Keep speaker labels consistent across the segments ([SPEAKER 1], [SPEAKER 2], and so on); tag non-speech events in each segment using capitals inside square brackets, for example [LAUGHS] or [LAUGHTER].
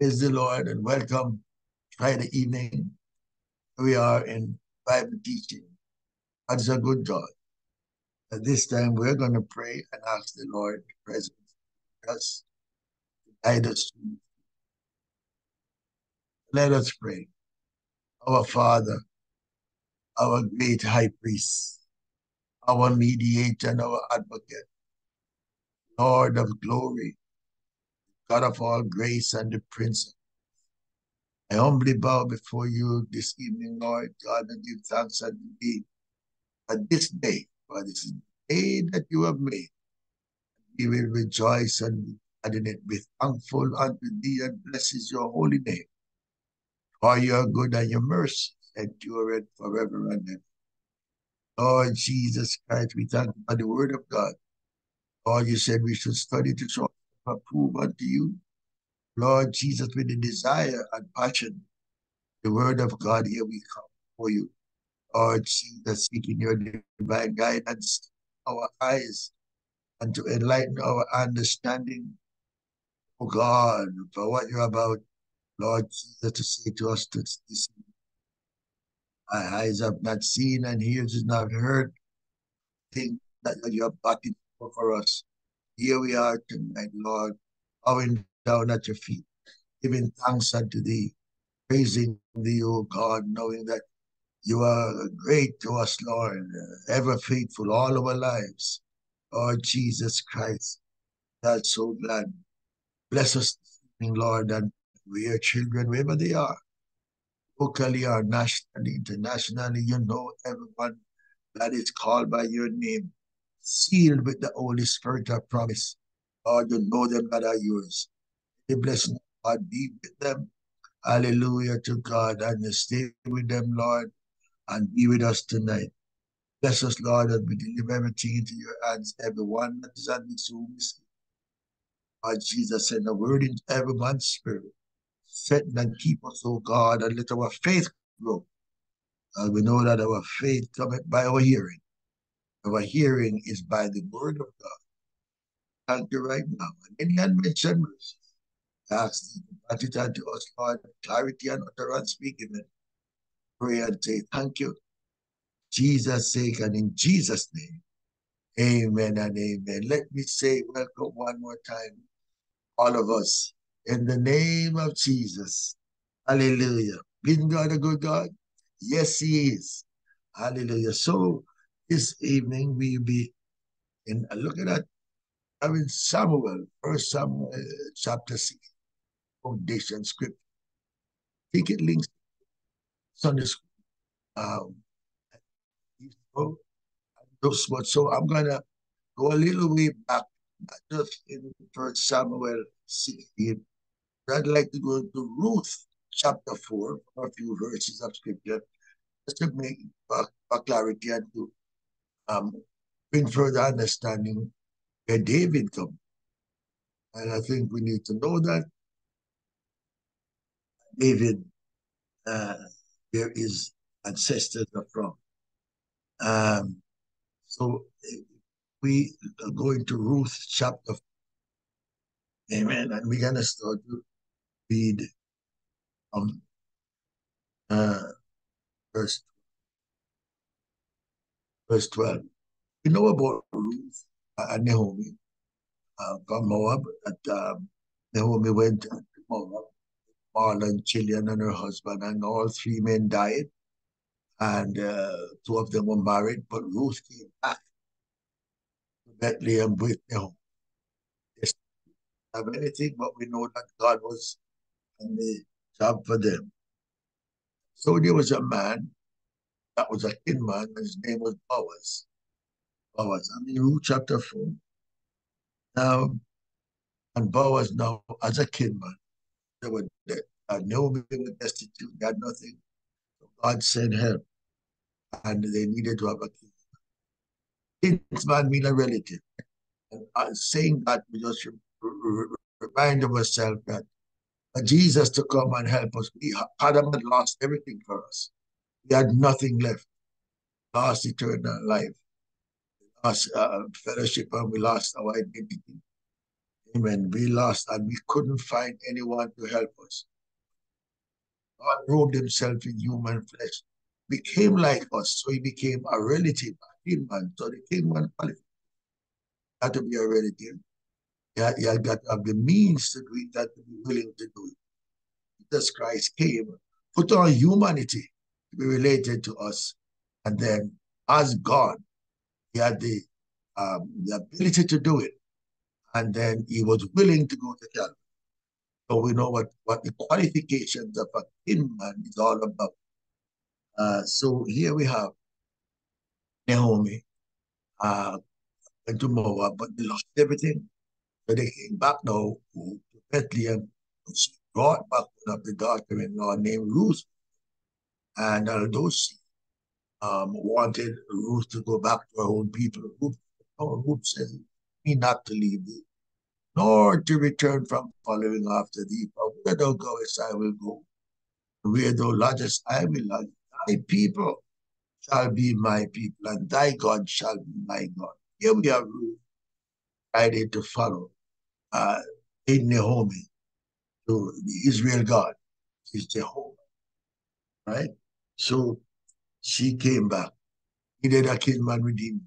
[SPEAKER 1] Praise the Lord and welcome Friday evening. We are in Bible teaching. God is a good God. At this time, we're going to pray and ask the Lord to present us, to guide us. Let us pray. Our Father, our great high priest, our mediator and our advocate, Lord of glory, God of all grace and the Prince. I humbly bow before you this evening, Lord God, and give thanks unto thee at this day, for this is the day that you have made. We will rejoice and be in it, be thankful unto thee and blesses your holy name. For your good and your mercy endure it forever and ever. Lord Jesus Christ, we thank you for the word of God. Lord, you said we should study to show approve unto you. Lord Jesus, with the desire and passion, the word of God, here we come for you. Lord Jesus, seeking your divine guidance, our eyes, and to enlighten our understanding. Oh God, for what you're about, Lord Jesus, to say to us to this our eyes have not seen and ears have not heard things that you have got for us. Here we are tonight, Lord, bowing down at your feet, giving thanks unto thee, praising thee, O God, knowing that you are great to us, Lord, ever faithful all our lives. Lord Jesus Christ, that's so glad. Bless us, Lord, and we are children wherever they are, locally or nationally, internationally. You know everyone that is called by your name, sealed with the Holy Spirit of promise. Lord, you know them that are yours. The blessing of God be with them. Hallelujah to God. And stay with them, Lord, and be with us tonight. Bless us, Lord, as we deliver everything into your hands. Everyone that is on this room Lord Jesus, send a word into everyone's spirit. Set and keep us, O God, and let our faith grow. And we know that our faith cometh by our hearing. Our hearing is by the word of God. Thank you right now. And any unmentioned mercy, ask grant it unto us, Lord, clarity and utterance be given. Pray and say thank you. Jesus' sake and in Jesus' name. Amen and amen. Let me say welcome one more time, all of us, in the name of Jesus. Hallelujah. Isn't God a good God? Yes, He is. Hallelujah. So this evening we'll be in looking at I mean Samuel, First Samuel chapter six, foundation script. Take it links Sunday school. Um, so, so I'm gonna go a little way back, just in First Samuel 16. I'd like to go into Ruth chapter 4 a few verses of scripture, just to make for clarity and to um, bring further understanding where David come. And I think we need to know that David, uh, there is ancestors are from. Um, so we are going to Ruth chapter. Amen. And we're gonna start to read um uh verse verse 12. We know about Ruth and Naomi uh, from Moab that um, Naomi went to Moab, Mahlon, Chilion, and her husband, and all three men died. And uh, two of them were married, but Ruth came back to Bethlehem with Naomi. They have anything, but we know that God was on the job for them. So there was a man that was a kinman, and his name was Boaz. Boaz. I mean, Ruth chapter 4. Now, and Boaz now, as a kinman, they were dead. Uh, Naomi was destitute, they had nothing. So God sent help, and they needed to have a king. Kinsman mean a relative. And uh, saying that, we just remind ourselves that Jesus to come and help us. We, Adam had lost everything for us. We had nothing left. Lost eternal life. We lost uh, fellowship and we lost our identity. Amen. We lost and we couldn't find anyone to help us. God robed himself in human flesh, became like us, so he became a relative, a human. So the king one had to be a relative. He had, he got to have the means to do it, had to be willing to do it. Jesus Christ came, put on humanity be related to us. And then as God, he had the, um, the ability to do it. And then he was willing to go to Calvary. So we know what, what the qualifications of a king man is all about. Uh, so here we have Naomi uh, went to Moab, but they lost everything. So they came back now to Bethlehem. She brought back one of the daughter-in-law named Ruth. And she um, wanted Ruth to go back to her own people, Ruth, oh, Ruth said, me not to leave thee, nor to return from following after thee. But where thou goest, I will go. Where thou lodgest, I will lodge. Thy people shall be my people, and thy God shall be my God. Here we are guided to follow uh, in Naomi to the Israel God. She's Jehovah. Right? So she came back. He did a kinsman redeemer.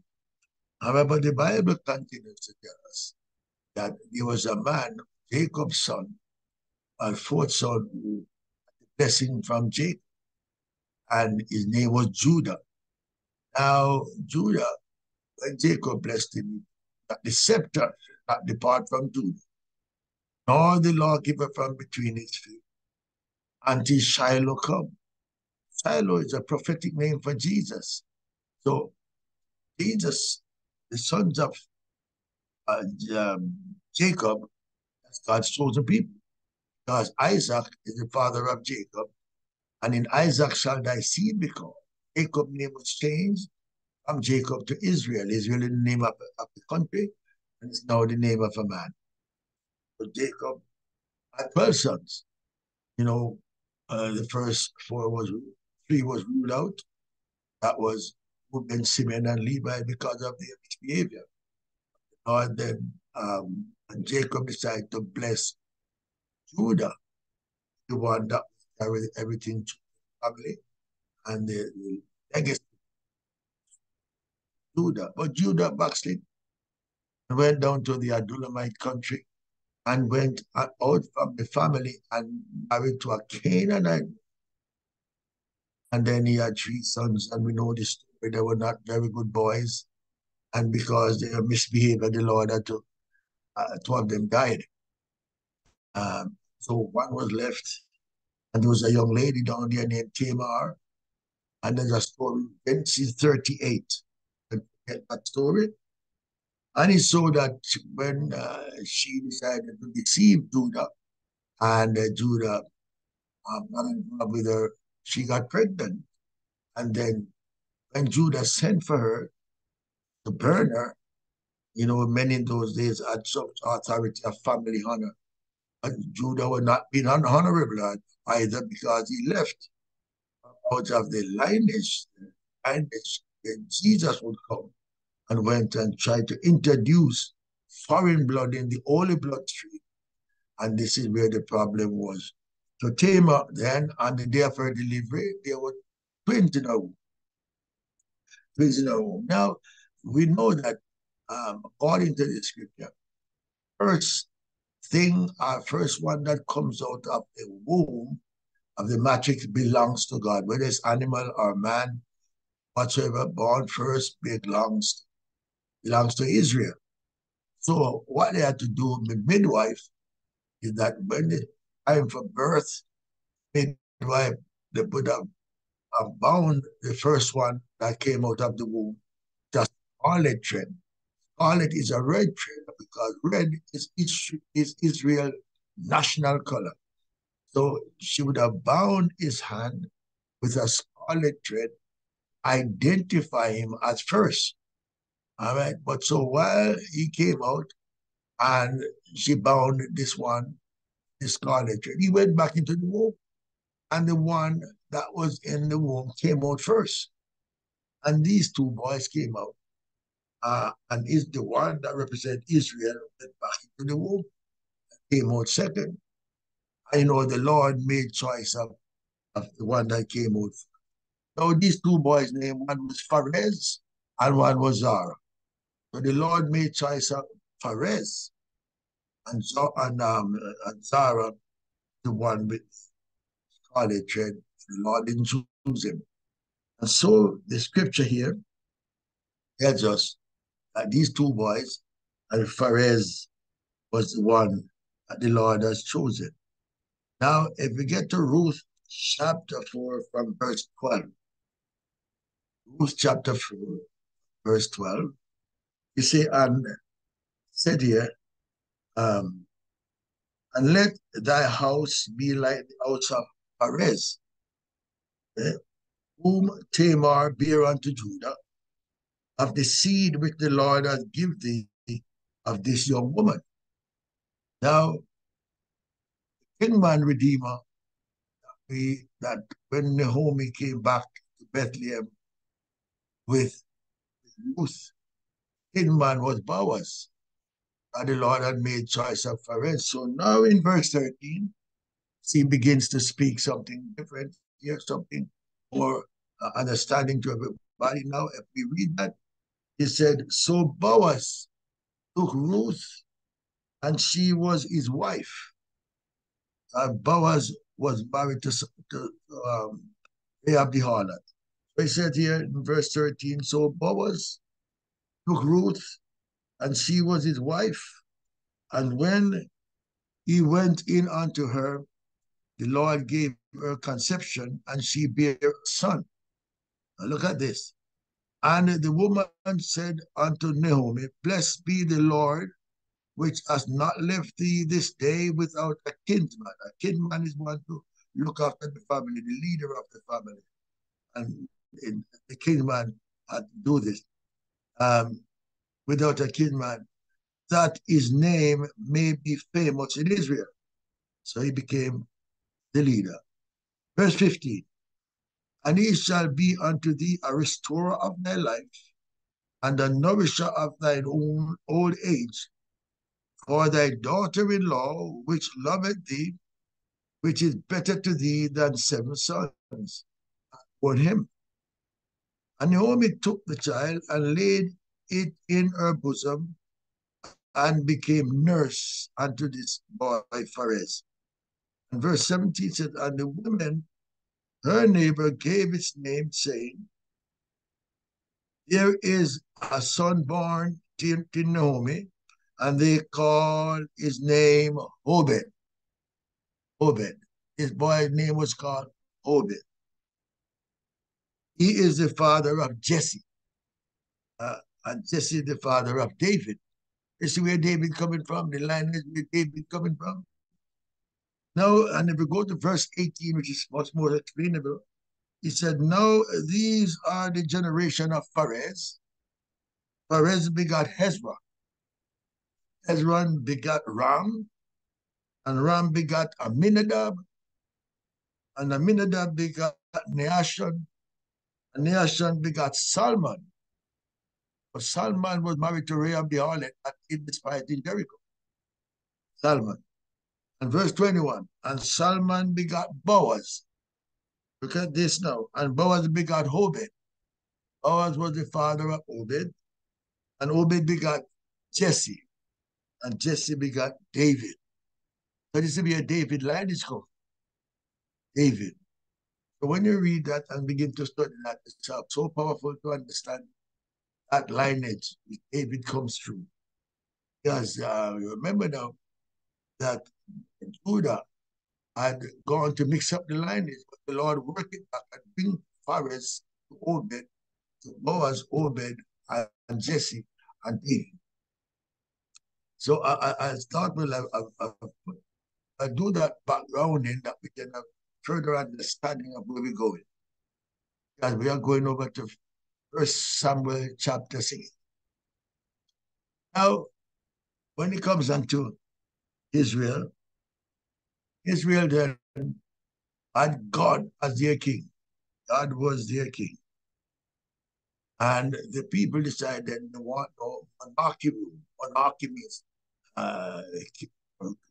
[SPEAKER 1] However, the Bible continues to tell us that there was a man, Jacob's son, a fourth son, who blessing from Jacob, and his name was Judah. Now, Judah, when Jacob blessed him, that the scepter should not depart from Judah, nor the lawgiver from between his feet, until Shiloh come. Shiloh is a prophetic name for Jesus. So Jesus, the sons of uh, um, Jacob, that's God's chosen people. Because Isaac is the father of Jacob, and in Isaac shall thy seed be called. Jacob's name was changed from Jacob to Israel. Israel is the name of, of the country, and it's now the name of a man. So Jacob had 12 sons. You know, uh, the first four was, three was ruled out. That was Reuben, Simeon, and Levi because of their misbehavior. And then um, Jacob decided to bless Judah, the one that carried everything to the family and the, the legacy. Judah, but Judah backslid and went down to the Adullamite country and went out from the family and married to a Canaanite. And then he had three sons, and we know the story. They were not very good boys. And because they misbehaved, the Lord had to, uh, two of them died. Um, so one was left, and there was a young lady down there named Tamar. And there's a story, Genesis 38. Get that story? And he saw that when uh, she decided to deceive Judah, and uh, Judah um, got involved with her, she got pregnant. And then when Judah sent for her to burn her, you know, men in those days had such authority of family honor. And Judah would not being honorable either because he left out of the lineage, lineage Jesus would come and went and tried to introduce foreign blood in the holy bloodstream. And this is where the problem was. So Tamar then, on the day of her delivery, there were twins in her womb. Twins in her womb. Now, we know that um, according to the scripture, first thing, our first one that comes out of the womb of the matrix belongs to God, whether it's animal or man, whatsoever born first belongs belongs to Israel. So what they had to do, the midwife, is that when the time for birth, midwife, they put a, a bound the first one that came out of the womb, just scarlet thread. Scarlet is a red thread because red is, is Israel national color. So she would have bound his hand with a scarlet thread, identify him as first. All right. But so while he came out and she bound this one, the scarlet he went back into the womb. And the one that was in the womb came out first. And these two boys came out. uh, and is the one that represents Israel went back into the womb, came out second. I know the Lord made choice of, of the one that came out. Now these two boys' name, one was Pharez and one was Zara. So the Lord made choice of Pharez and, so and, um, and Zara, the one with scarlet thread. The Lord didn't choose him. And so the scripture here tells us that these two boys, and Pharez was the one that the Lord has chosen. Now, if we get to Ruth chapter 4 from verse 12, Ruth chapter 4, verse 12, you see, and said here, um, and let thy house be like the house of Perez, eh, whom Tamar bare unto Judah, of the seed which the Lord hath given thee of this young woman. Now, Kingman Redeemer, we, that when Naomi came back to Bethlehem with Ruth, Kingman was Boaz. And the Lord had made choice of Pharez. So now in verse 13, he begins to speak something different, hear something more uh, understanding to everybody. Now, if we read that, he said, So Boaz took Ruth, and she was his wife. Uh, Boaz was married to, to um, the harlot. So he said here in verse 13, So Boaz took Ruth, and she was his wife. And when he went in unto her, the Lord gave her conception, and she bare a son. Now look at this. And the woman said unto Naomi, Blessed be the Lord, which has not left thee this day without a kinsman. A kinsman is one to look after the family, the leader of the family. And the kinsman had to do this. Um, without a kinsman, that his name may be famous in Israel. So he became the leader. Verse 15 And he shall be unto thee a restorer of thy life and a nourisher of thine own old age. For thy daughter in law, which loveth thee, which is better to thee than seven sons, born him. And Naomi took the child and laid it in her bosom and became nurse unto this boy Pharez. And verse 17 said, And the woman, her neighbor, gave its name, saying, There is a son born to, to Naomi, and they called his name Obed. Obed. His boy's name was called Obed. He is the father of Jesse. Uh, and this is the father of David. You see where David coming from? The line is where David coming from. Now, and if we go to verse 18, which is much more explainable, he said, Now these are the generation of Pharez. Pharez begot Hezron. Hezron begot Ram, and Ram begot Amminadab, and Amminadab begot Nahshon, and Nahshon begot Salmon. But Salmon was married to Rahab the harlot and he despised in Jericho. Salman. And verse 21, and Salman begot Boaz. Look at this now. And Boaz begot Obed. Boaz was the father of Obed. And Obed begot Jesse. And Jesse begot David. So this will be a David line is called. David. So when you read that and begin to study that, it's so powerful to understand that lineage, if David comes through. Because uh, remember now that Judah had gone to mix up the lineage, but the Lord worked it back and bring Pharez to Obed, to Boaz, Obed, and Jesse, and David. So I, I, I start with, I, I, I do that backgrounding that we can have further understanding of where we're going. Because we are going over to First Samuel chapter 6. Now, when it comes unto Israel, Israel then had God as their king. God was their king. And the people decided they want no monarchy. Monarchy means uh,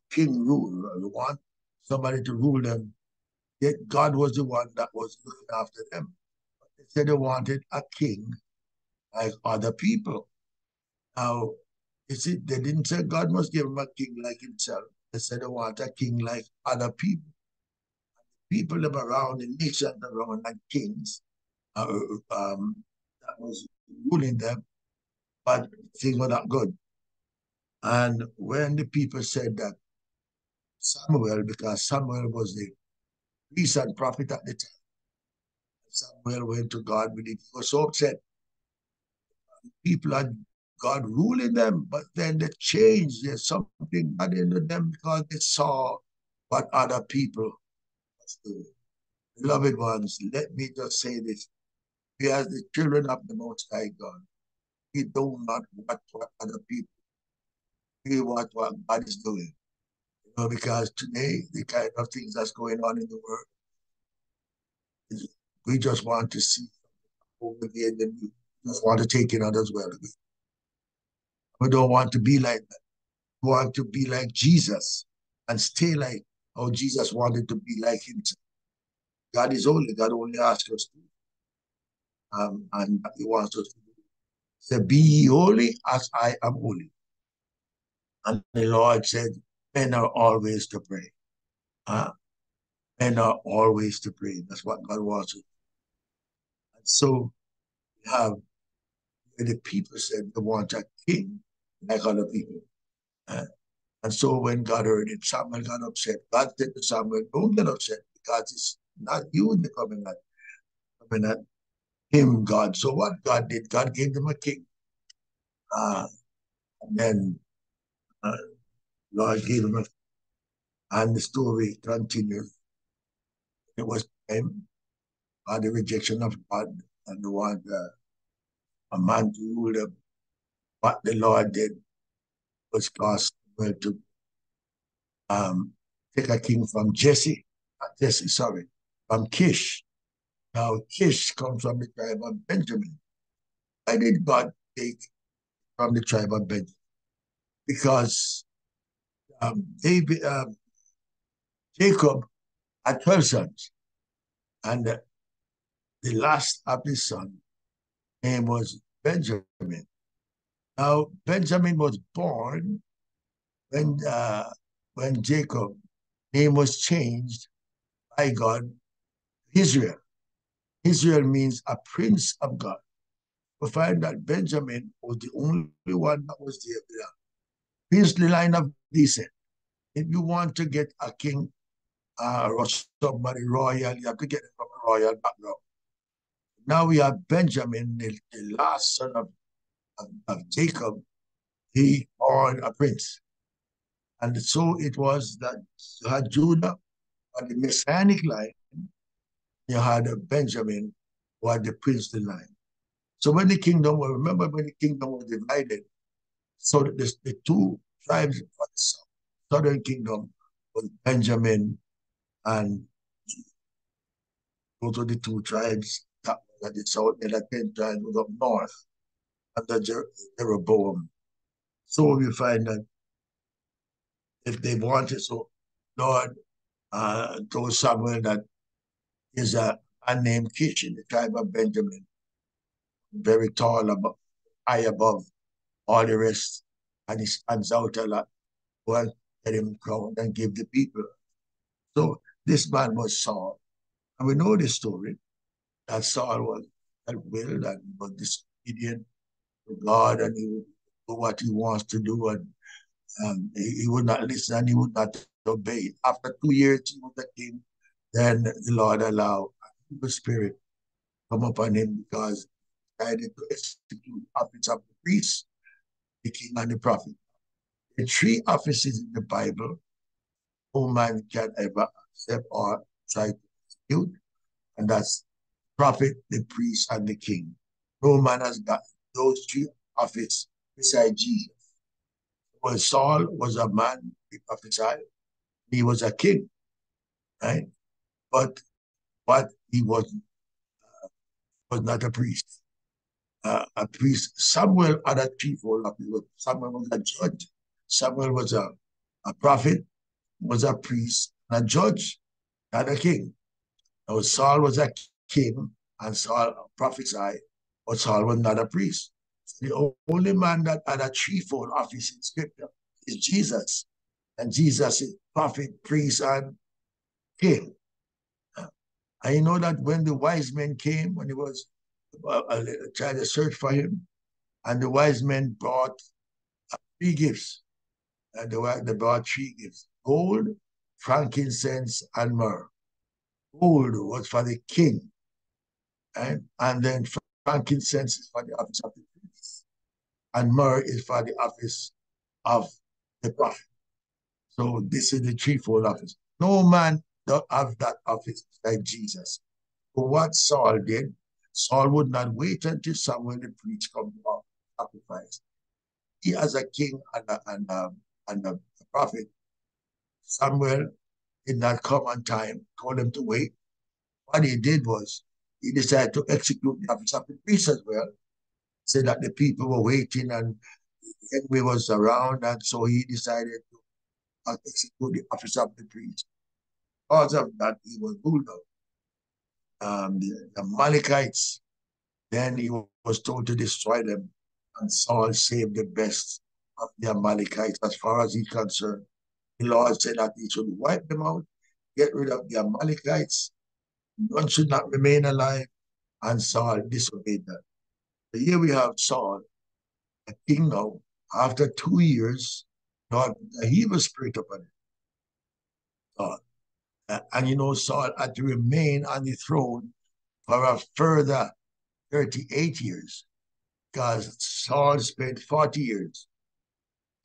[SPEAKER 1] king rule. They want somebody to rule them. Yet God was the one that was looking after them. They said they wanted a king like other people. Now, you see, they didn't say God must give him a king like himself. They said they want a king like other people. People live around the nations around like kings uh, um, that was ruling them, but things were not good. And when the people said that Samuel, because Samuel was the and prophet at the time, Samuel went to God it. He was so upset. People had God ruling them, but then they changed. There's something bad in them because they saw what other people was doing. Beloved ones, let me just say this. We as the children of the Most High God, we do not watch what other people we watch what God is doing. You know, because today, the kind of things that's going on in the world, we just want to see over there and we just want to take it on as well. We don't want to be like that. We want to be like Jesus and stay like how Jesus wanted to be like himself. God is holy. God only asks us to. Um, and he wants us to. Say, be ye holy as I am holy. And the Lord said, men are always to pray. Uh, men are always to pray. That's what God wants us. So we have the people said they want a king like other people. Uh, and so when God heard it, Samuel got upset. God said to Samuel, don't get upset because it's not you the coming at, coming at him, God. So what God did, God gave them a king. Uh, and then uh, Lord gave him a and the story continues. It was time by the rejection of God and the one uh, a man to rule them. What the Lord did was cause to um, take a king from Jesse, Jesse, sorry, from Kish. Now Kish comes from the tribe of Benjamin. Why did God take from the tribe of Benjamin? Because um, David, um, Jacob had 12 sons. And the, the last his son name was Benjamin. Now, Benjamin was born when uh, when Jacob name was changed by God, Israel. Israel means a prince of God. We find that Benjamin was the only one that was there with a priestly line of descent. If you want to get a king uh, or somebody royal, you have to get it from a royal background. Now we have Benjamin, the, the last son of, of, of Jacob. He born a prince. And so it was that you had Judah on the messianic line, you had Benjamin who had the priestly line. So when the kingdom, well, remember when the kingdom was divided, so the, the two tribes of the southern kingdom was Benjamin and those were the two tribes that was at the south, and the 10 tribes was up north under Jer Jeroboam. So we find that if they wanted, so Lord uh, told Samuel that there's a man named Kish in the tribe of Benjamin, very tall, above, high above all the rest, and he stands out a lot. Well, let him crown and give the people. So this man was Saul. And we know the story that Saul was at will and was disobedient to God and he would do what he wants to do and um, he, he, would not listen and he would not obey. After two years he was a king, then the Lord allowed the spirit come upon him because he decided to execute office of the priest, the king and the prophet. The three offices in the Bible no man can ever accept or try to execute, and that's prophet, the priest, and the king. No man has got those three offices beside Jesus. Well, Saul was a man, he prophesied, he was a king, right? But but he was uh, was not a priest. uh, a priest. Samuel had a threefold office. Samuel was a judge. Samuel was a, a prophet, was a priest, and a judge, not a king. Now Saul was a king, and Saul prophesied, but Saul was not a priest. The only man that had a threefold office in scripture is Jesus. And Jesus is prophet, priest, and king. You know that when the wise men came, when he was uh, uh, trying to search for him, and the wise men brought three gifts. And they, they brought three gifts gold, frankincense, and myrrh. Gold was for the king, and, and then frankincense is for the office of the priest, and myrrh is for the office of the prophet. So this is the threefold office. No man don't have that office like Jesus. But what Saul did, Saul would not wait until Samuel the priest come to sacrifice. He as a king and a, and a, and a prophet, Samuel did not come on time, told him to wait. What he did was he decided to execute the office of the priest as well. Said that the people were waiting and the enemy was around, and so he decided to execute the office of the priest because of that, he was ruled out. Um, the, the Amalekites, then he was told to destroy them, and Saul saved the best of the Amalekites as far as he's concerned. The Lord said that he should wipe them out, get rid of the Amalekites. One should not remain alive, and Saul disobeyed that. So here we have Saul, a king now, after two years, God, the evil spirit upon him. Uh, and you know, Saul had to remain on the throne for a further 38 years because Saul spent 40 years.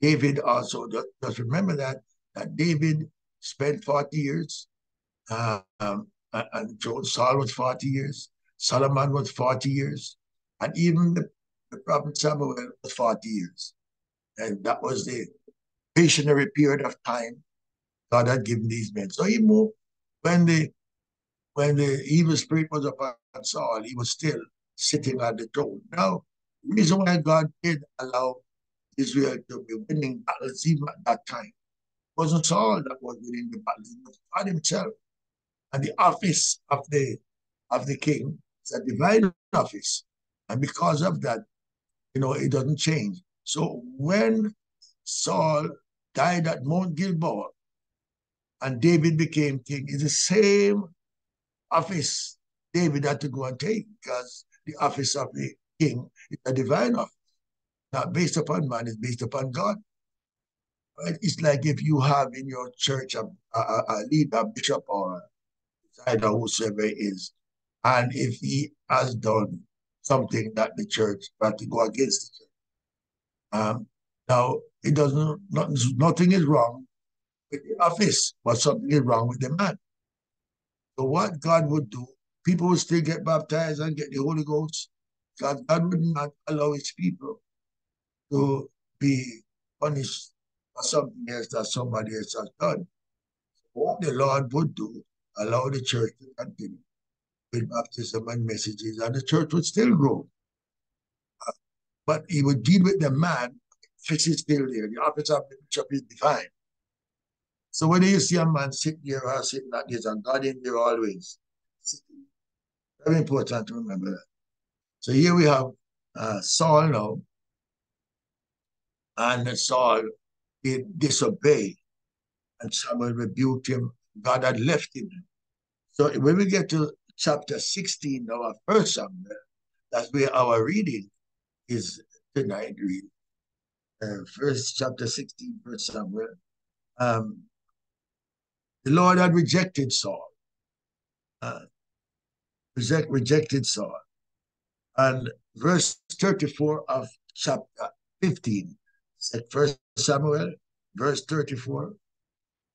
[SPEAKER 1] David also, just remember that, that David spent 40 years. Um, and Saul was 40 years. Solomon was 40 years. And even the, the prophet Samuel was 40 years. And that was the stationary period of time God had given these men. So he moved when the when the evil spirit was upon Saul, he was still sitting at the throne. Now, the reason why God did allow Israel to be winning battles even at that time wasn't Saul that was winning the battles, it was God himself. And the office of the of the king is a divine office. And because of that, you know, it doesn't change. So when Saul died at Mount Gilboa, and David became king. It's the same office David had to go and take because the office of the king is a divine office, not based upon man, it's based upon God. Right? It's like if you have in your church a, a, a leader, a bishop, or either whosoever is, and if he has done something that the church had to go against the church. Um, now, it doesn't, nothing, nothing is wrong with the office, but something is wrong with the man. So what God would do, people would still get baptized and get the Holy Ghost. God, God would not allow his people to be punished for something else that somebody else has done. What the Lord would do, allow the church to continue with baptism and messages, and the church would still grow. But he would deal with the man, fix is still there. The office of the bishop is divine. So whether you see a man sitting here or sitting like this, and God in there always. Very important to remember that. So here we have uh, Saul now, and Saul did disobey, and Samuel rebuked him. God had left him. So when we get to chapter 16 our first Samuel, that's where our reading is tonight. Read uh, first chapter 16, first Samuel. Um, the Lord had rejected Saul. Uh, reject, rejected Saul. And verse 34 of chapter 15, said First Samuel, verse 34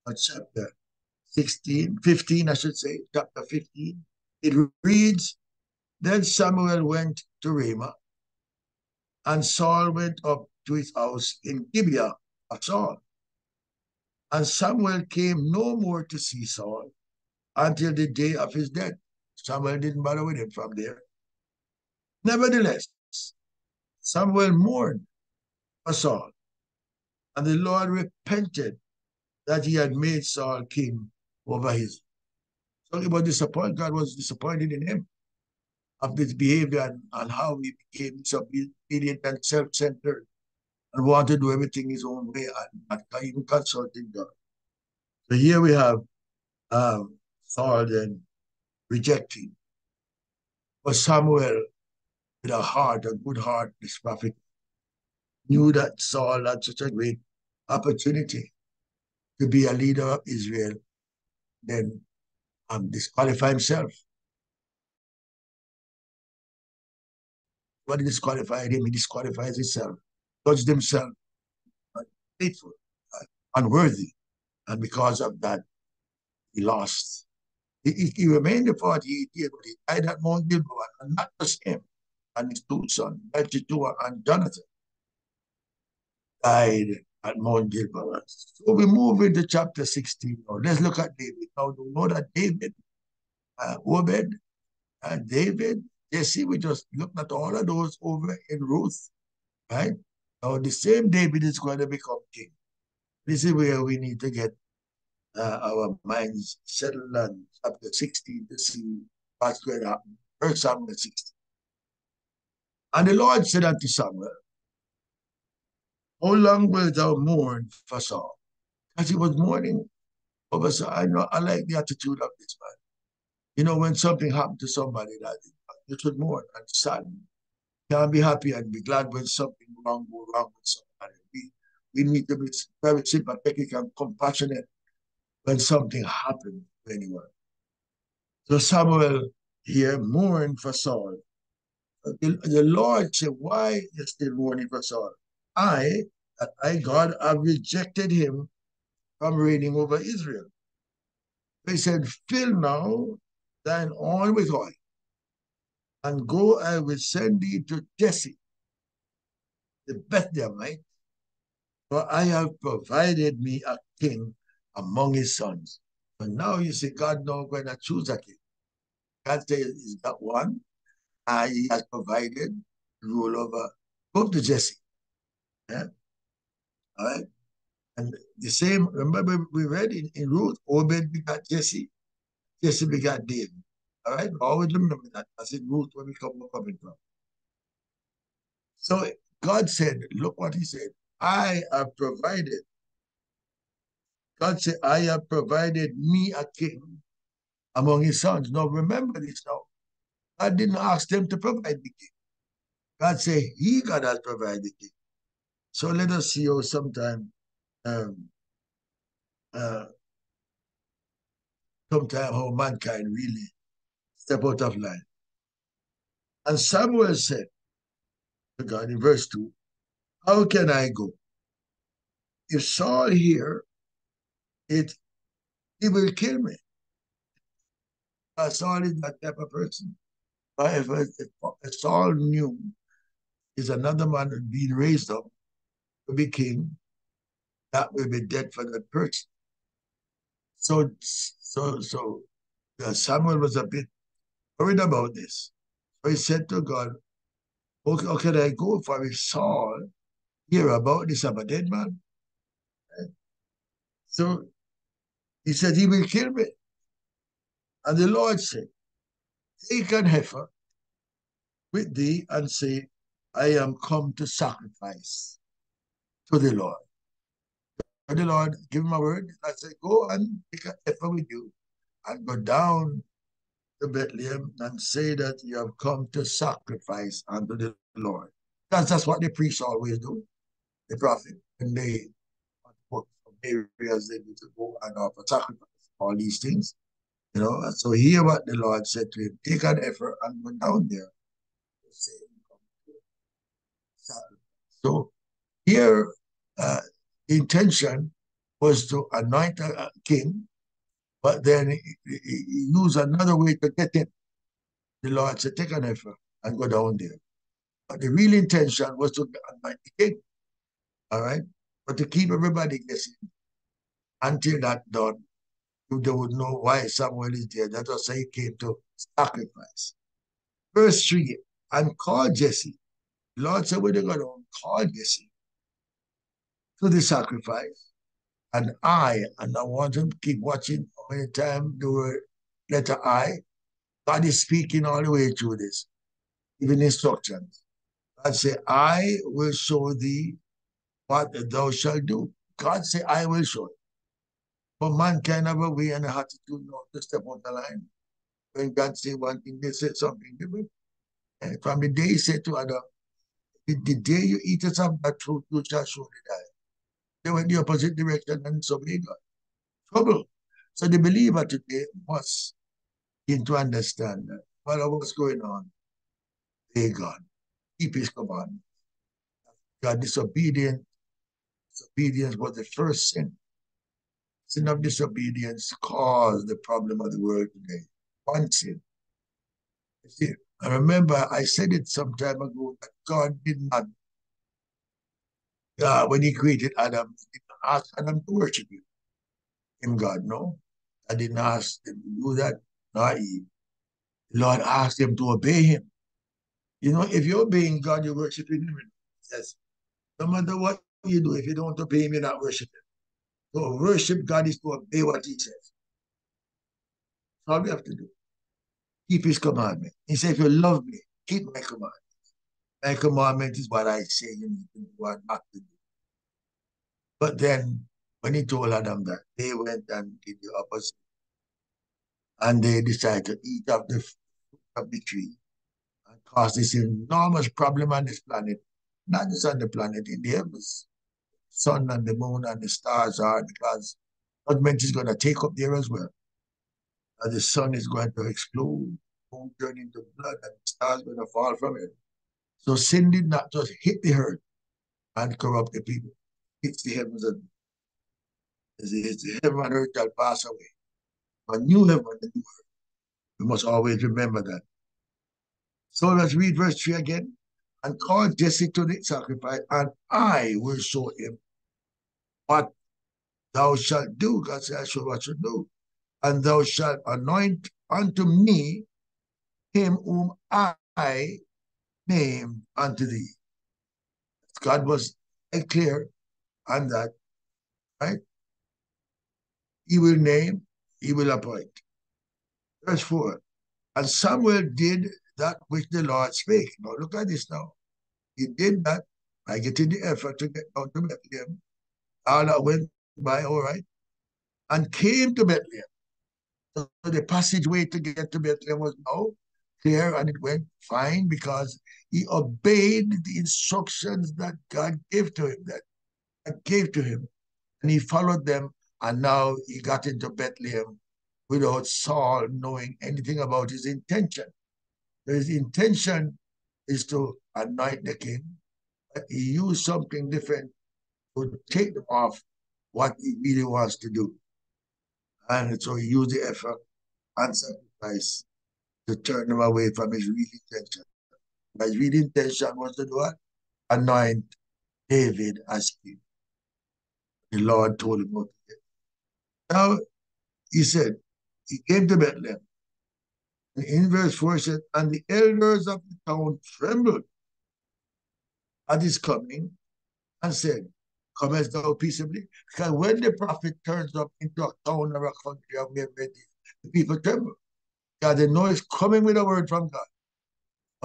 [SPEAKER 1] of chapter 16, 15, I should say, chapter 15. It reads, Then Samuel went to Ramah, and Saul went up to his house in Gibeah of Saul. And Samuel came no more to see Saul until the day of his death. Samuel didn't bother with him from there. Nevertheless. Samuel mourned for Saul, and the Lord repented that he had made Saul king over his. Talking about disappointment, God was disappointed in him of his behavior and, and how he became disobedient and self-centered and wanted to do everything his own way and not even consulting God. So here we have um, Saul then rejecting. But Samuel, with a heart, a good heart, this prophet, knew that Saul had such a great opportunity to be a leader of Israel, then um, disqualify himself. What disqualified him? He disqualifies himself, judged himself unfaithful, unworthy. And because of that, he lost. He, he, he remained the 48 years, but he died at Mount Gilboa, and not just him, and his two sons, Melchizedek and Jonathan, died at Mount Gilboa. So we move into chapter 16 now. Let's look at David. Now, we know that David, uh, Obed, uh, David, Jesse, we just looked at all of those over in Ruth, right? Now, the same David is going to become king. This is where we need to get uh, our minds settled on chapter 16 to see what's going to happen. First Samuel 16. And the Lord said unto Samuel, How long wilt thou mourn for Saul? Because he was mourning over Saul. I know I like the attitude of this man. You know, when something happened to somebody that you should mourn and sadden. Can't be happy and be glad when something wrong go wrong with somebody. We, we need to be very sympathetic and compassionate when something happened to anyone. So Samuel here mourned for Saul. The, the Lord said, Why you still mourning for Saul? I, I, God, have rejected him from reigning over Israel. He said, Fill now thine oil with oil, and go, I will send thee to Jesse, the Bethlehemite, for I have provided me a king among his sons. But now you see, God now going to choose a king. God says he's got one, and he has provided rule over, go to Jesse. Yeah? All right? And the same, remember we read in, in Ruth, Obed begot Jesse, Jesse begot David. All right? Always remember that. That's in Ruth where we come coming from. So God said, look what he said. I have provided God said, I have provided me a king among his sons. Now remember this now. God didn't ask them to provide the king. God said, He God has provided the king. So let us see how sometime um uh sometime how mankind really step out of line. And Samuel said to God in verse 2, How can I go? If Saul here it he will kill me. Uh, Saul is that type of person. But if, if Saul knew is another man being raised up be king, that will be dead for that person. So, so, so Samuel was a bit worried about this. So he said to God, okay, how can I go for if Saul hear about this of a dead man? So he said, He will kill me. And the Lord said, Take an heifer with thee and say, I am come to sacrifice to the Lord. And the Lord give him a word. I said, Go and take an effort with you and go down to Bethlehem and say that you have come to sacrifice unto the Lord. That's, that's what the priests always do, the prophet. And they put areas they need to go and offer sacrifice, all these things. You know, and so hear what the Lord said to him, take an effort and go down there. So here, uh, intention was to anoint a king, but then he, he used another way to get in. The Lord said, take an effort and go down there. But the real intention was to anoint the king. All right? But to keep everybody guessing until that done, they would know why Samuel is there. That was why he came to sacrifice. Verse 3 And call Jesse The Lord said, when they got on, call Jesse to the sacrifice. And I, and I want to keep watching how many times the word letter I, God is speaking all the way through this, giving instructions. God say, I will show thee what thou shalt do. God say, I will show it. But man can a way and a attitude not to step on the line. When God say one thing, they say something different. And from the day he said to Adam, the, the day you eat of that fruit, you shall surely die. They went the opposite direction and disobeyed got Trouble. So the believer today must begin to understand that what was going on, obey God, keep his commandments. God disobedient, disobedience was the first sin. Sin of disobedience caused the problem of the world today. One sin. You see, I remember I said it some time ago that God did not, uh, when he created Adam, he didn't ask Adam to worship him. Him God, no. I didn't ask him to do that, not Eve. The Lord asked him to obey him. You know, if you're obeying God, you're worshiping him. Yes. No matter what you do, if you don't obey him, you're not worshiping. So worship God is to obey what he says. That's all we have to do. Keep his commandment. He said, if you love me, keep my commandment. My commandment is what I say you need to do to do. But then when he told Adam that, they went and did the opposite. And they decided to eat of the fruit of the tree and cause this enormous problem on this planet, not just on the planet, in the heavens. Sun and the moon and the stars are because judgment is going to take up there as well. And the sun is going to explode, moon turn into blood, and the stars going to fall from it. So sin did not just hit the earth and corrupt the people. It's the heavens and it's the heaven and earth shall pass away. A new heaven and new earth. We must always remember that. So let's read verse 3 again. And call Jesse to the sacrifice, and I will show him what thou shalt do. God said, I show what you do. And thou shalt anoint unto me him whom I name unto thee. God was clear on that, right? He will name, he will appoint. Verse 4. And Samuel did that which the Lord spake. Now look at this now. He did that by getting the effort to get down to Bethlehem. All that went by all right. And came to Bethlehem. So the passageway to get to Bethlehem was now clear and it went fine because he obeyed the instructions that God gave to him, that God gave to him. And he followed them and now he got into Bethlehem without Saul knowing anything about his intention. His intention is to anoint the king. But he used something different to take them off what he really wants to do. And so he used the effort and sacrifice to turn him away from his real intention. His real intention was to do what? Anoint David as king. The Lord told him what to do. Now, he said, he came to Bethlehem. And in verse 4 said, And the elders of the town trembled at his coming and said, Come as thou peaceably. Because when the prophet turns up into a town or a country of the people tremble. God, they know it's coming with a word from God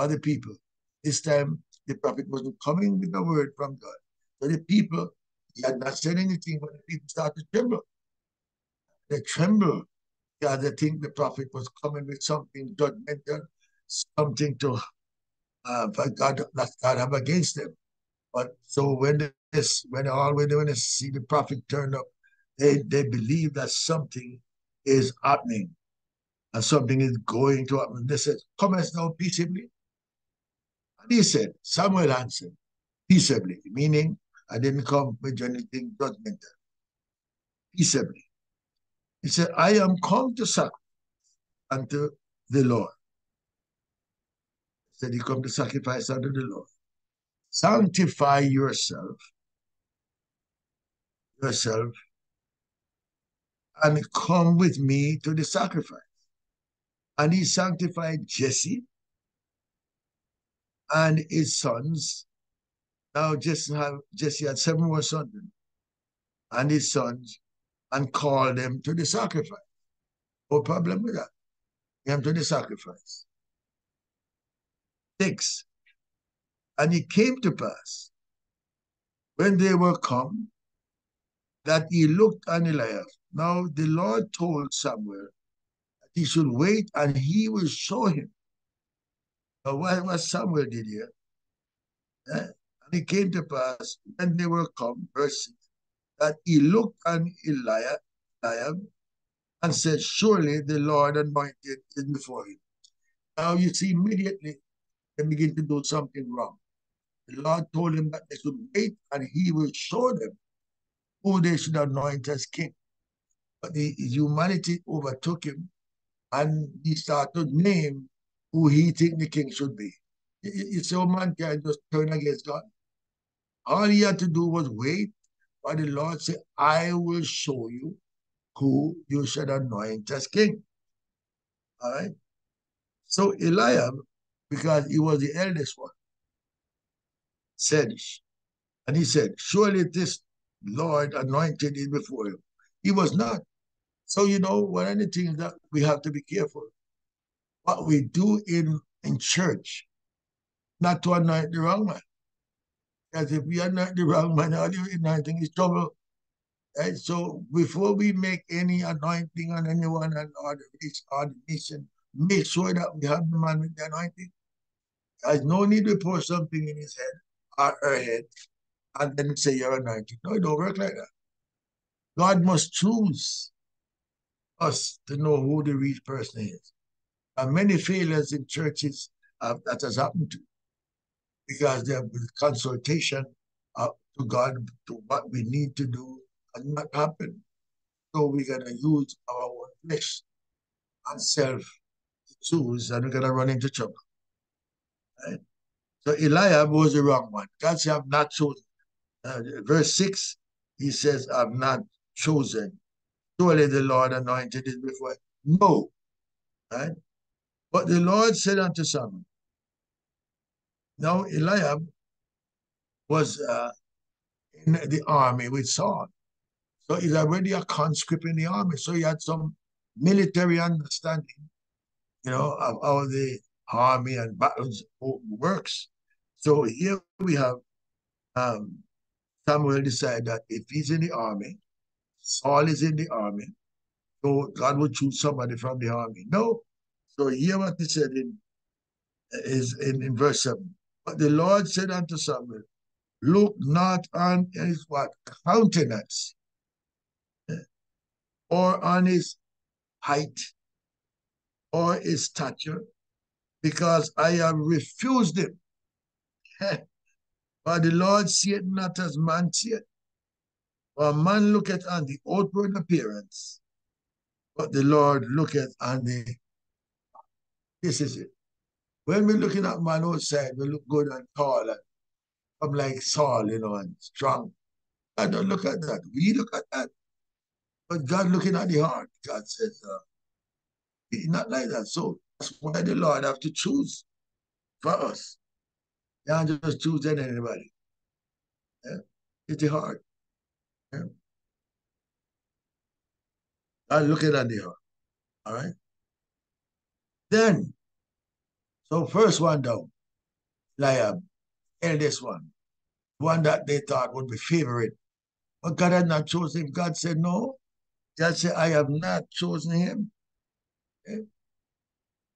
[SPEAKER 1] the people. This time, the prophet wasn't coming with a word from God. So the people, he had not said anything, but the people started to tremble. They tremble. Yeah, they think the prophet was coming with something judgmental, something to uh, for God that God have against them. But so when this, when all when they see the prophet turn up, they they believe that something is happening, and something is going to happen. They said, "Come as now peaceably." And he said, Samuel answered, "Peaceably," meaning I didn't come with anything judgmental. Peaceably. He said, I am come to sacrifice unto the Lord. He said, He come to sacrifice unto the Lord. Sanctify yourself, yourself, and come with me to the sacrifice. And he sanctified Jesse and his sons. Now Jesse had, Jesse had seven more sons and his sons and called them to the sacrifice. No problem with that. Came to the sacrifice. Six. And it came to pass when they were come that he looked on Eliab. Now the Lord told Samuel he should wait and he will show him. Now what, Samuel did here, eh? and it came to pass when they were come, verse 6, that he looked on Eliab, Eliab and said, Surely the Lord anointed is before him. Now you see, immediately they begin to do something wrong. The Lord told him that they should wait and he will show them who they should anoint as king. But the humanity overtook him and he started name who he think the king should be. You see, man can just turn against God. All he had to do was wait, but the Lord said, I will show you who you should anoint as king. All right? So Eliab, because he was the eldest one, said, and he said, surely this Lord anointed is before him. He was not. So, you know, one of the things that we have to be careful, what we do in, in church, not to anoint the wrong man. Because if we anoint the wrong man, all you anointing is trouble. Right? So before we make any anointing on anyone and or race or the nation, make sure that we have the man with the anointing. There's no need to pour something in his head or her head and then say you're anointed. No, it don't work like that. God must choose us to know who the real person is. And many failures in churches that has happened to because there was consultation to God to what we need to do and not happen. So we're going to use our own flesh and self to choose, and we're going to run into trouble. Right? So Eliab was the wrong one. God said, I've not chosen. Uh, verse 6, he says, I've not chosen. Surely the Lord anointed it before. No. Right? But the Lord said unto Samuel, now Eliab was uh, in the army with Saul. So he's already a conscript in the army. So he had some military understanding, you know, of how the army and battles works. So here we have um, Samuel decided that if he's in the army, Saul is in the army, so God would choose somebody from the army. No. So hear what he said in is in, in verse 7. But the Lord said unto Samuel, Look not on his what countenance eh, or on his height or his stature, because I have refused him. [LAUGHS] but the Lord seeth not as man seeth. For man looketh on the outward appearance, but the Lord looketh on the. This is it. When we're looking at man outside, we look good and tall and I'm like Saul, you know, and strong. I don't look at that. We look at that. But God looking at the heart, God says, uh, it's not like that. So that's why the Lord have to choose for us. You can't just choose anybody. Yeah? It's the heart. Yeah? God looking at the heart. All right? Then so first one down, Eliab, eldest one, one that they thought would be favorite. But God had not chosen him. God said, no. God said, I have not chosen him. Eh? Okay?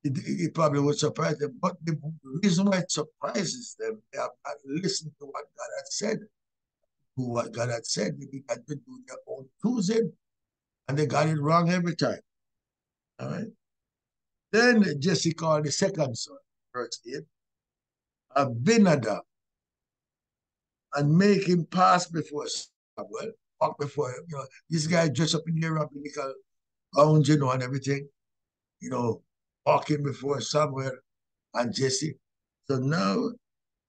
[SPEAKER 1] It, it, probably would surprise them. But the reason why it surprises them, they have not listened to what God had said. To what God had said, they began to do their own choosing. And they got it wrong every time. All right. Then Jesse called the second son verse 8, Abinadab, and make him pass before Samuel, walk before him. You know, this guy dressed up in the rabbinical gowns, you know, and everything, you know, walking before Samuel and Jesse. So now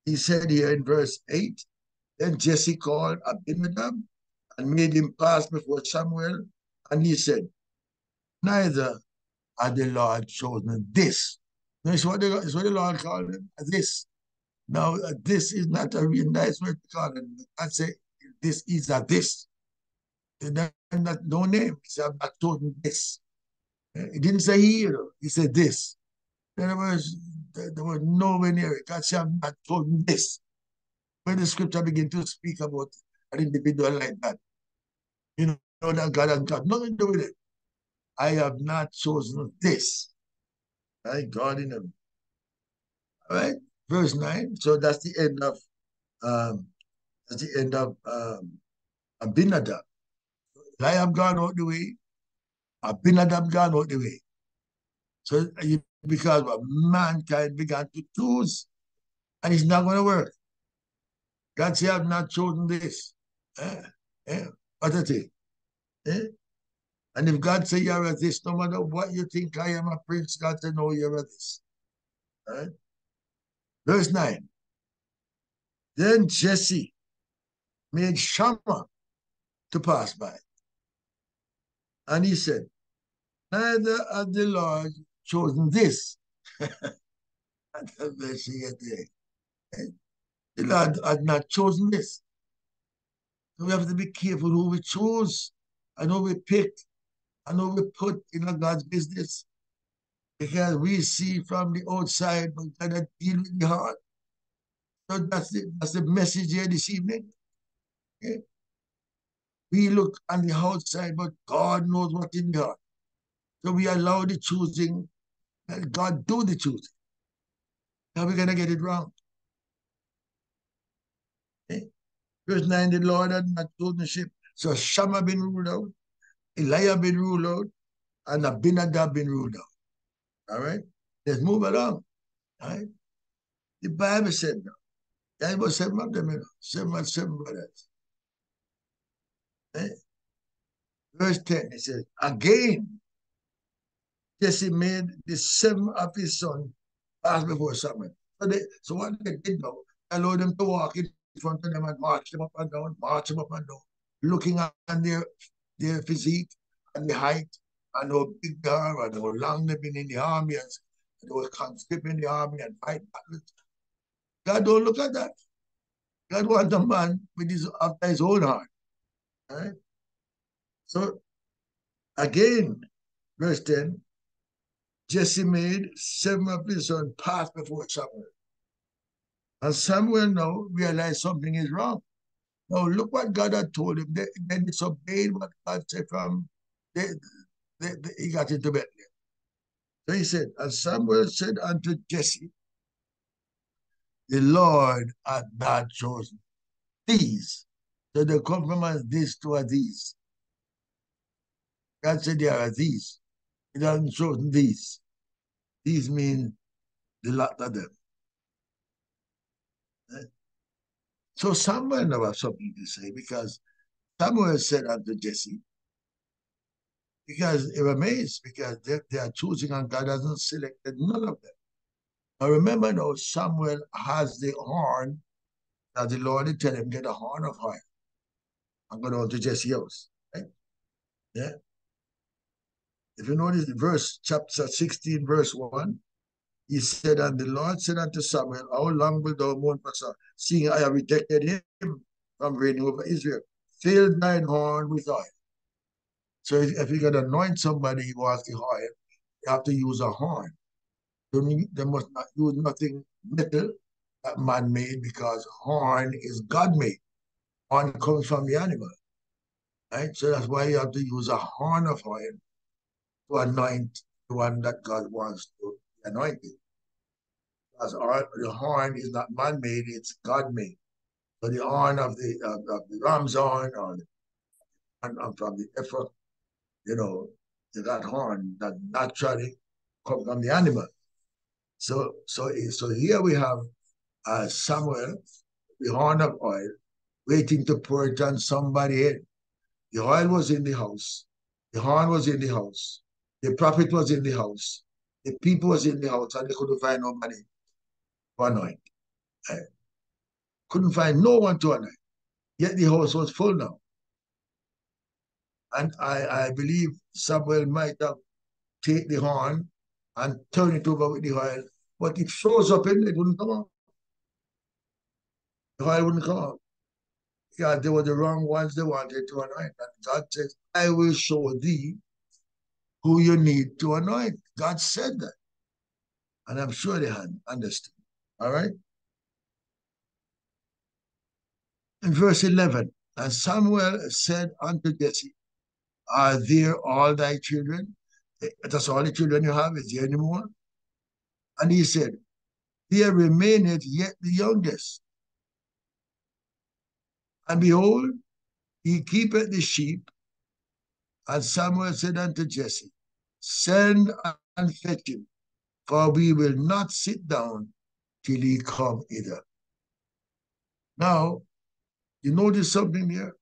[SPEAKER 1] he said here in verse 8, then Jesse called Abinadab and made him pass before Samuel, and he said, Neither had the Lord chosen this it's what, the, it's what the Lord called him, this. Now, this is not a real nice word to call. I say, this is a this. No name. He said, I told him this. Eh, he didn't say here. He said this. Other words, there was nowhere near it. God said, not told this. When the scripture begin to speak about an individual like that, you know that God has got nothing to do with it. I have not chosen this. Right? God in heaven. All right? Verse 9. So that's the end of um that's the end of um Abinadab. I have gone out the way. Abinadab gone out the way. So because mankind began to choose, and it's not going to work. God said, I've not chosen this. Eh? Eh? What a thing. Eh? And if God say you're a this, no matter what you think I am a prince, God said, no, you're a this. Right? Verse 9. Then Jesse made Shammah to pass by. And he said, Neither have the Lord chosen this. [LAUGHS] the Lord had not chosen this. So we have to be careful who we choose and who we pick and who we put in God's business. Because we see from the outside, but God deal with the heart. So that's the, that's the message here this evening. Okay? We look on the outside, but God knows what's in the heart. So we allow the choosing, let God do the choosing. Now we're going to get it wrong. Okay? Verse 9, the Lord had not chosen the ship. So Shammah been ruled out, Elijah been ruled out, and Abinadab been ruled out. All right? Let's move along. All right? The Bible said now. There was seven of them, you know, seven, seven brothers. Okay? Verse 10, it says, Again, Jesse made the seven of his sons pass before Samuel. So, they, so what they did now, allowed them to walk in front of them and march them up and down, march them up and down, looking at their, their physique and the height and how big they are and how long they've been in the army and they were conscript in the army and fight battles. God don't look at that. God wants a man with his after his own heart. Right? So again, verse 10, Jesse made seven of his sons pass before Samuel. And Samuel now realized something is wrong. Now look what God had told him. They, they disobeyed what God said from they, they, they, he got into Bethlehem. So he said, and Samuel said unto Jesse, the Lord had not chosen these. So the compromise these two are these. God said there are these. He doesn't chosen these. These mean the lot of them. So Samuel never have something to say because Samuel said unto Jesse, because they're amazed because they, they are choosing and God hasn't selected none of them. Now remember now, Samuel has the horn that the Lord did tell him, get a horn of oil. I'm going on to Jesse's house. Right? Yeah. If you notice verse chapter 16, verse 1, he said, And the Lord said unto Samuel, How long will thou mourn for Saul, seeing I have rejected him from reigning over Israel? Fill thine horn with oil. So if, if you're going to anoint somebody who has the oil, you have to use a horn. They must not use nothing metal that man made because horn is God made. Horn comes from the animal. Right? So that's why you have to use a horn of oil to anoint the one that God wants to anoint it. Because the horn is not man made, it's God made. So the horn of the of, of the ram's horn or from the effort, you know, that horn that naturally comes from the animal. So so so here we have uh, Samuel, the horn of oil, waiting to pour it on somebody in. The oil was in the house. The horn was in the house. The prophet was in the house. The people was in the house and they couldn't find nobody to anoint. Uh, couldn't find no one to anoint. Yet the house was full now. And I, I believe Samuel might have take the horn and turn it over with the oil, but it froze up in it wouldn't come out. the oil wouldn't come out. Yeah, they were the wrong ones they wanted to anoint. And God says, I will show thee who you need to anoint. God said that. And I'm sure they had understood. All right? In verse 11, and Samuel said unto Jesse, Are there all thy children? Eh, that's all the children you have? Is there any more? And he said, There remaineth yet the youngest. And behold, he keepeth the sheep. And Samuel said unto Jesse, Send and fetch him, for we will not sit down till he come hither. Now, you notice something here?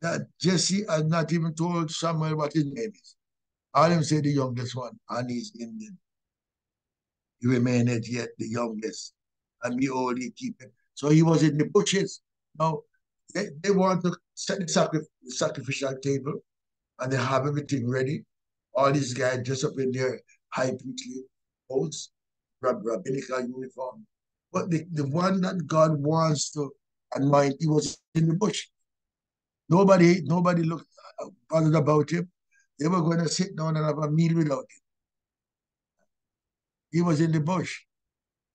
[SPEAKER 1] That Jesse had not even told Samuel what his name is. All him say the youngest one, and he's Indian. He remained yet the youngest, and we only keep it. So he was in the bushes. Now, they, they want to set the sacrificial table, and they have everything ready. All these guys dressed up in their high priestly clothes, rabbinical uniform. But the, the one that God wants to anoint, he was in the bush. Nobody, nobody looked uh, bothered about him. They were going to sit down and have a meal without him. He was in the bush.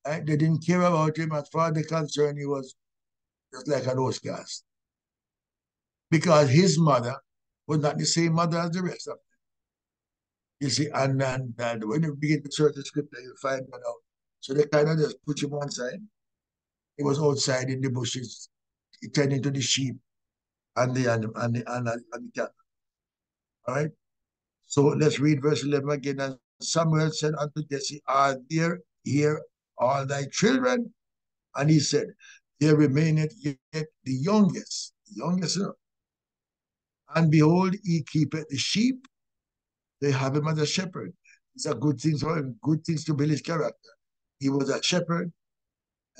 [SPEAKER 1] Right? They didn't care about him. As far as they're concerned, he was just like an outcast. Because his mother was not the same mother as the rest of them. You see, and, and, and when you begin to search the scripture, you find that out. So they kind of just put him one side. He was outside in the bushes. He turned into the sheep and the and, and, the, and, and the cattle. All right. So let's read verse 11 again. And Samuel said unto Jesse, Are there here all thy children? And he said, There remaineth yet the youngest, the youngest. And behold, he keepeth the sheep. They have him as a shepherd. It's a good thing for him, good things to build his character. He was a shepherd.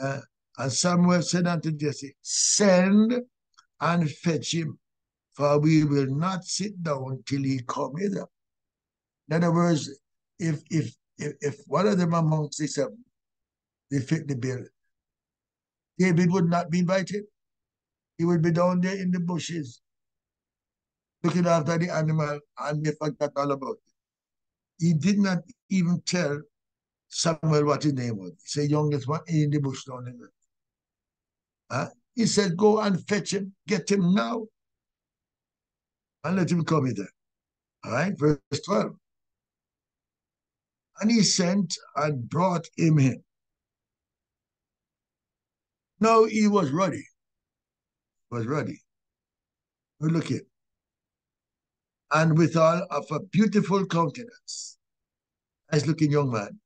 [SPEAKER 1] Uh, and Samuel said unto Jesse, Send and fetch him, for we will not sit down till he come hither. In other words, if if if, if one of them amongst the seven, they fit the bill, David would not be invited. He would be down there in the bushes, looking after the animal, and they forgot all about it. He did not even tell Samuel what his name was. He said, youngest one in the bush down there. Huh? He said, go and fetch him, get him now, and let him come here. All right, verse 12. And he sent and brought him in. Now he was ready. Was ready. Look at and withal of a beautiful countenance. Nice looking young man.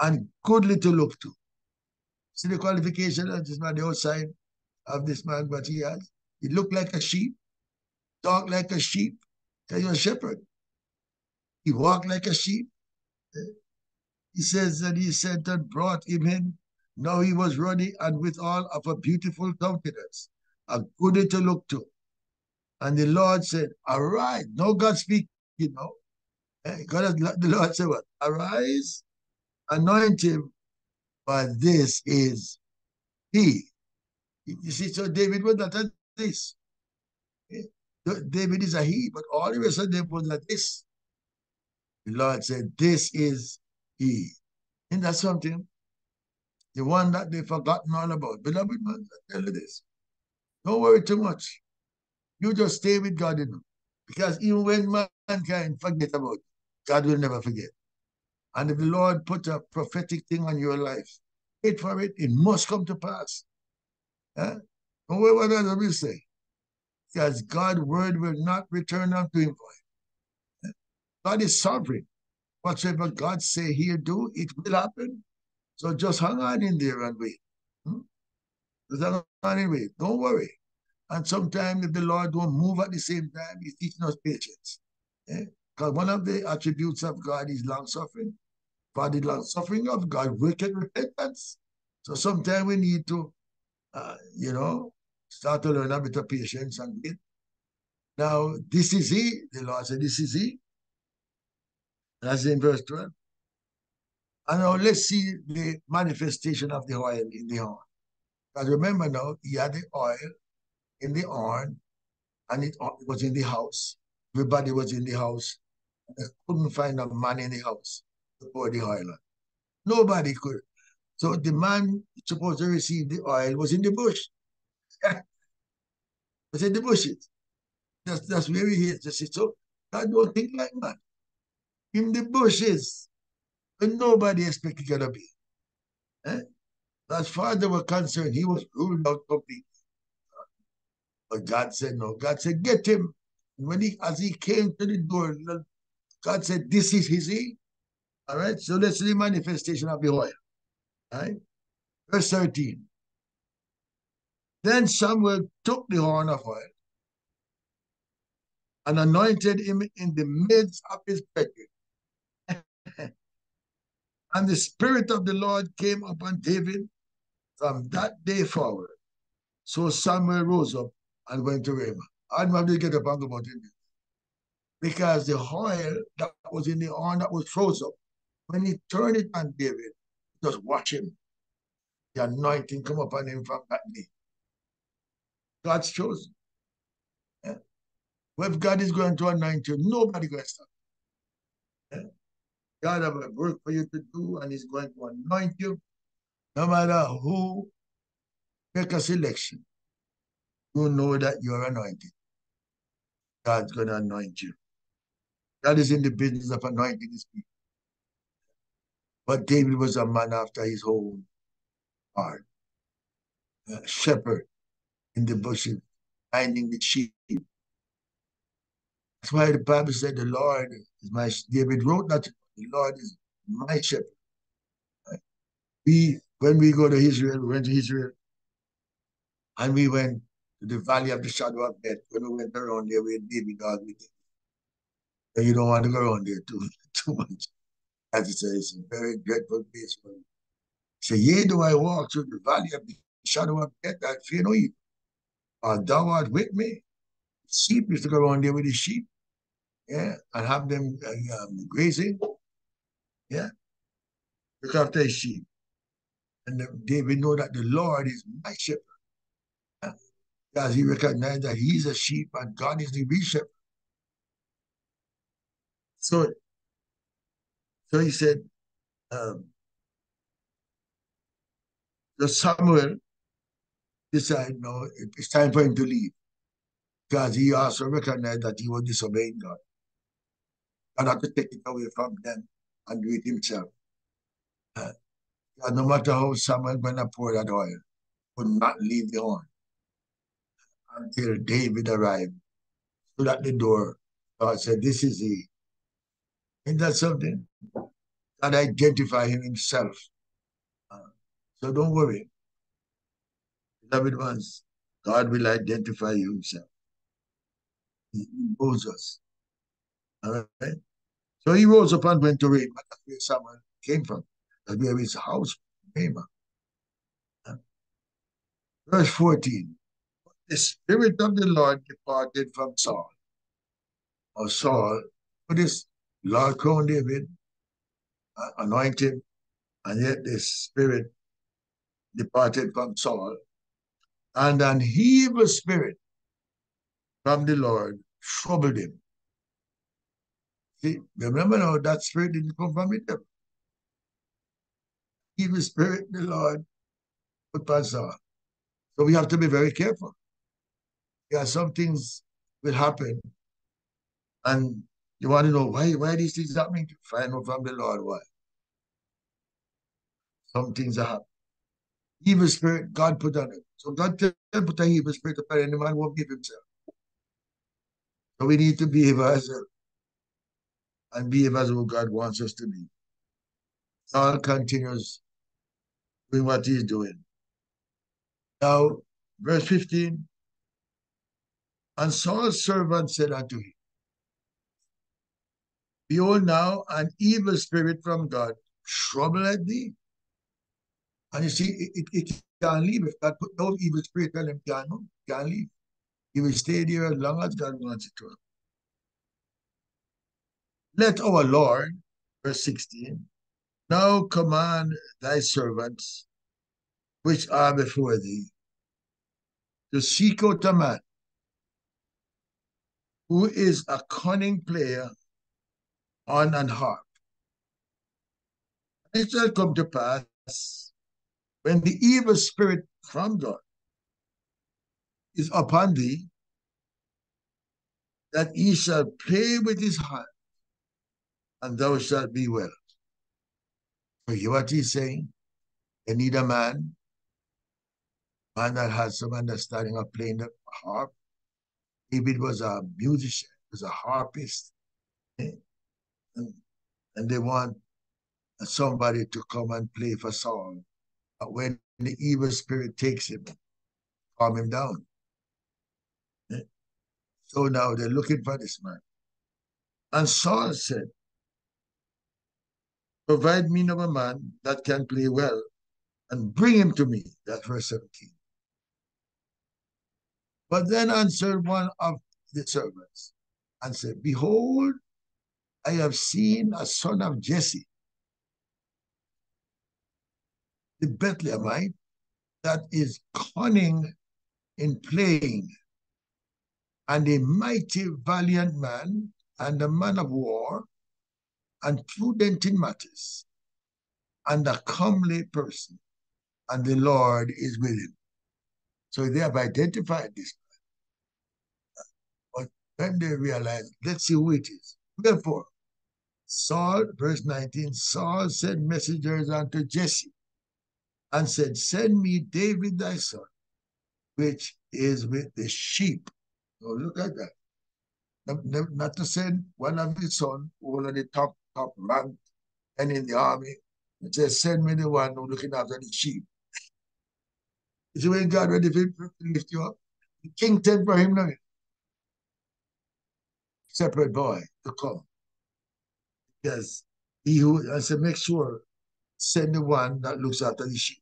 [SPEAKER 1] And goodly to look to. See the qualification of this man, the outside of this man, what he has. He looked like a sheep, talked like a sheep, because he was a shepherd. He walked like a sheep. He says that he sent and brought him in. Now he was ready and withal of a beautiful countenance, a goodly to look to. And the Lord said, Arise. No God speak, you know. Eh, God, the Lord said, What? Arise, anoint him, but this is he. You see, so David was not a this. Eh, David is a he, but all of a sudden them was like this. The Lord said, This is he. And that's something. The one that they've forgotten all about. Beloved man, I tell you this. Don't worry too much. You just stay with God, you know. Because even when mankind forget about it, God will never forget. And if the Lord put a prophetic thing on your life, wait for it, it must come to pass. Huh? Worry what others will say. Because God's word will not return unto him void. God is sovereign. Whatsoever God say he'll do, it will happen. So just hang on in there and wait. Hmm? Just hang on and wait. Don't worry. And sometimes if the Lord don't move at the same time, he's teaching us patience. Because eh? one of the attributes of God is long-suffering. For the long-suffering of God, wicked repentance. So sometimes we need to, uh, you know, start to learn a bit of patience and. Now, this is he. The Lord said, this is he. That's in verse 12. And now let's see the manifestation of the oil in the horn. Because remember now, he had the oil in the horn and it, it was in the house. Everybody was in the house. Couldn't find a man in the house to pour the oil on. Nobody could. So the man supposed to receive the oil was in the bush. [LAUGHS] was in the bushes. That's, that's where he is. Just so God don't think like that. In the bushes, when nobody expected to be. Eh? As far as they were concerned, he was ruled out of completely. But God said no. God said, get him. And when he, as he came to the door, God said, this is his he. All right. So let's see the manifestation of the oil. All right. Verse 13. Then Samuel took the horn of oil and anointed him in the midst of his brethren. [LAUGHS] and the Spirit of the Lord came upon David from that day forward. So Samuel rose up and went to Ramah. I didn't have to get up and go. Because the oil that was in the horn that was frozen when he turned it on David, just watch him. The anointing come upon him from that day. God's chosen. Yeah. If God is going to anoint you, nobody going to stop. Yeah. God have a work for you to do and he's going to anoint you. No matter who make a selection, you know that you're anointed. God's going to anoint you. God is in the business of anointing his people. But David was a man after his own heart. A shepherd in the bushes, minding the sheep. That's why the Bible said the Lord is my David wrote that the Lord is my shepherd. We when we go to Israel, we went to Israel and we went the valley of the shadow of death. When we went around there, had David dog with it. And you don't want to go around there too, [LAUGHS] too much. As it says, it's a very dreadful place for you. So, yea, do I walk through the valley of the shadow of death, I fear no evil. For thou art with me. Sheep used to go around there with the sheep, yeah, and have them uh, um, grazing, yeah. Look after his sheep. And David know that the Lord is my shepherd. Because he recognized that he's a sheep and God is the shepherd. So, so he said, um, so Samuel decided, no, it's time for him to leave. Because he also recognized that he was disobeying God. And had to take it away from them and do it himself. Uh, no matter how Samuel going to pour that oil, would not leave the horn until David arrived. Stood at the door. God said, This is he. Isn't that something? God identify him himself. Uh, so don't worry. Beloved ones, God will identify you himself. He knows us. All right? So he rose up and went to Ramah. That's where Samuel came from. That's where his house, Ramah. Verse 14. The Spirit of the Lord departed from Saul. Or Saul, for this Lord crowned David, uh, anointed, and yet the Spirit departed from Saul. And an evil spirit from the Lord troubled him. See, remember now that spirit didn't come from him. Evil spirit, the Lord put on Saul. So we have to be very careful. Yeah, some things will happen. And you want to know why why these things happening? Find out from the Lord why. Some things are happening. Evil spirit, God put on it. So God can put an evil spirit upon any man won't give himself. So we need to behave a, and behave as what God wants us to be. Saul continues doing what he's doing. Now, verse 15. And Saul's servant said unto him, Behold now, an evil spirit from God troubleth thee. And you see, it, it, it can't leave. If God put no evil spirit on him, can't, can't leave. He will stay there as long as God wants it to. Let our Lord, verse 16, now command thy servants which are before thee, to seek out a man who is a cunning player on an harp. It shall come to pass when the evil spirit from God is upon thee, that he shall play with his hand, and thou shalt be well. So hear what he's saying? They need a man, man that has some understanding of playing the harp. David was a musician, it was a harpist. And, and they want somebody to come and play for Saul. But when the evil spirit takes him, calm him down. Eh, so now they're looking for this man. And Saul said, Provide me of a man that can play well and bring him to me. That's verse 17. But then answered one of the servants and said, Behold, I have seen a son of Jesse, the Bethlehemite, that is cunning in playing, and a mighty valiant man, and a man of war, and prudent in matters, and a comely person, and the Lord is with him. So they have identified this when they realize, let's see who it is. Therefore, Saul, verse 19, Saul sent messengers unto Jesse and said, Send me David thy son, which is with the sheep. So look at that. Not, to send one of his son who was on the top top rank and in the army. It says, send me the one who's looking after the sheep. You see when God ready to lift you up? The king sent for him now. Separate boy to come. Yes. He who I said, make sure send the one that looks after the sheep.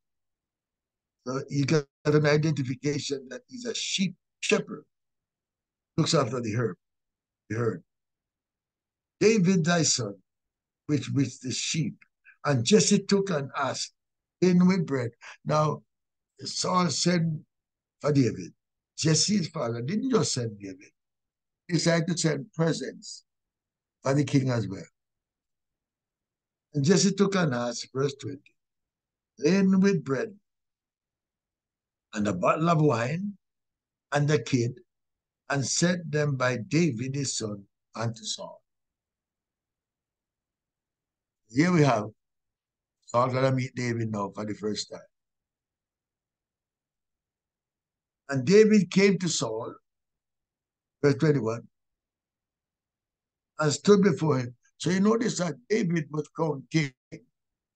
[SPEAKER 1] So you got an identification that he's a sheep shepherd, looks after the herd, the herd. David, thy son, which with the sheep. And Jesse took an ass in with bread. Now, Saul sent for David. Jesse's father didn't just send David. Decided to send presents for the king as well. And Jesse took an ass, verse 20, laden with bread and a bottle of wine and a kid, and sent them by David his son unto Saul. Here we have Saul gonna meet David now for the first time. And David came to Saul, verse 21, and stood before him. So you notice that David was called king,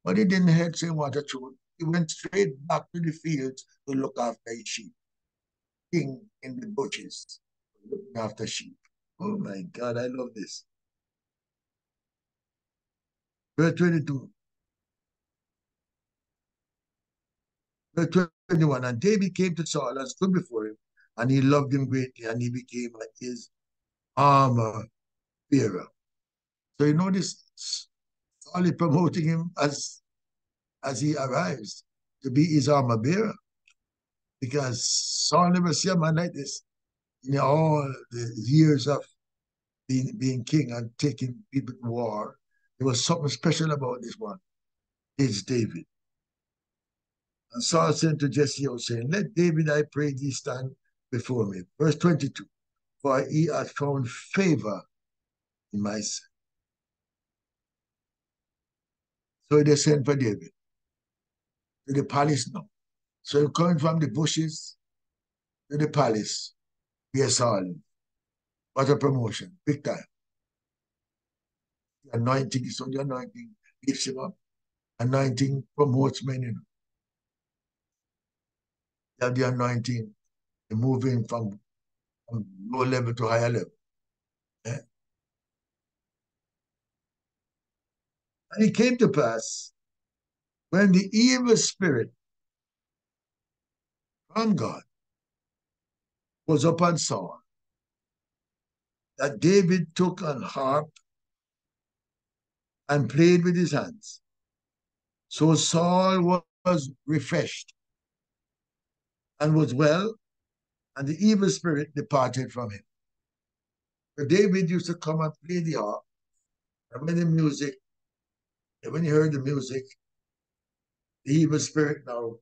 [SPEAKER 1] but he didn't head what a truth. He went straight back to the fields to look after his sheep. King in the bushes, looking after sheep. Oh my God, I love this. Verse 22. Verse 21. And David came to Saul and stood before him, and he loved him greatly, and he became his armor bearer. So you notice is promoting him as as he arrives to be his armor bearer. Because Saul never see a man like this in all the years of being, being king and taking people to war. There was something special about this one. It's David. And Saul said to Jesse, oh, saying, Let David, I pray thee, stand before me. Verse 22. For he hath found favor in my sight. So they sent for David to the palace now. So he coming from the bushes to the palace, we Saul. What a promotion, big time The anointing is on the anointing, lifts him up. Anointing promotes men, you know. You have the anointing, moving from, from low level to higher level. Yeah? And it came to pass when the evil spirit from God was upon Saul, that David took an harp and played with his hands. So Saul was refreshed and was well, and the evil spirit departed from him. So David used to come and play the harp, and when the music, and when he heard the music, the evil spirit now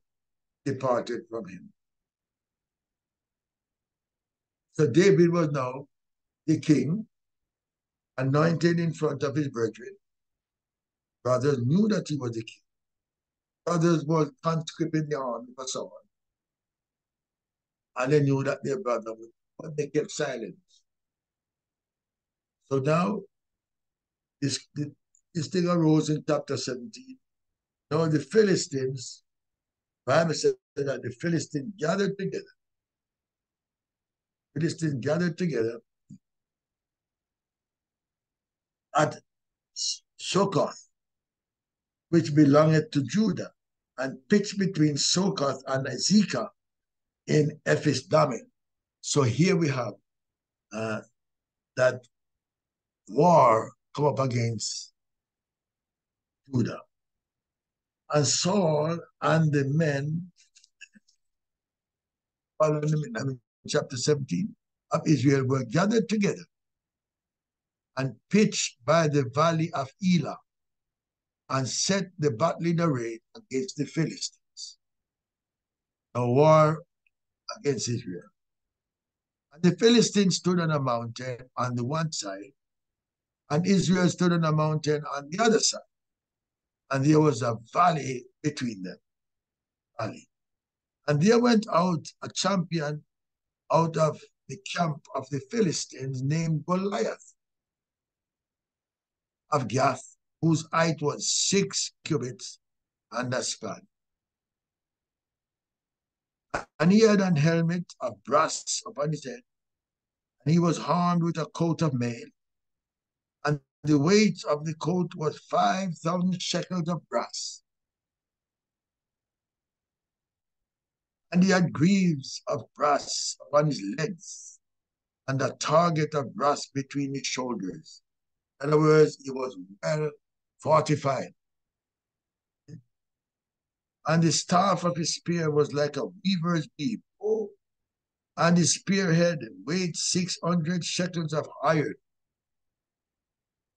[SPEAKER 1] departed from him. So David was now the king, anointed in front of his brethren. Brothers knew that he was the king. Brothers were conscripting the army for someone. And they knew that their brother would, but they kept silent. So now, this, this thing arose in chapter 17. Now the Philistines, Bible said that the Philistines gathered together. Philistines gathered together at Succoth, which belonged to Judah, and pitched between Succoth and Azekah in Ephes. So here we have uh, that war come up against Judah. And Saul and the men, following chapter 17 of Israel, were gathered together and pitched by the valley of Elah and set the battle in array against the Philistines. A war against Israel. And the Philistines stood on a mountain on the one side, and Israel stood on a mountain on the other side. And there was a valley between them. Valley. And there went out a champion out of the camp of the Philistines named Goliath of Gath, whose height was six cubits and a span. And he had an helmet of brass upon his head, and he was armed with a coat of mail. And the weight of the coat was 5,000 shekels of brass. And he had greaves of brass upon his legs, and a target of brass between his shoulders. In other words, he was well fortified. And the staff of his spear was like a weaver's beam. Oh, and his spearhead weighed 600 shekels of iron.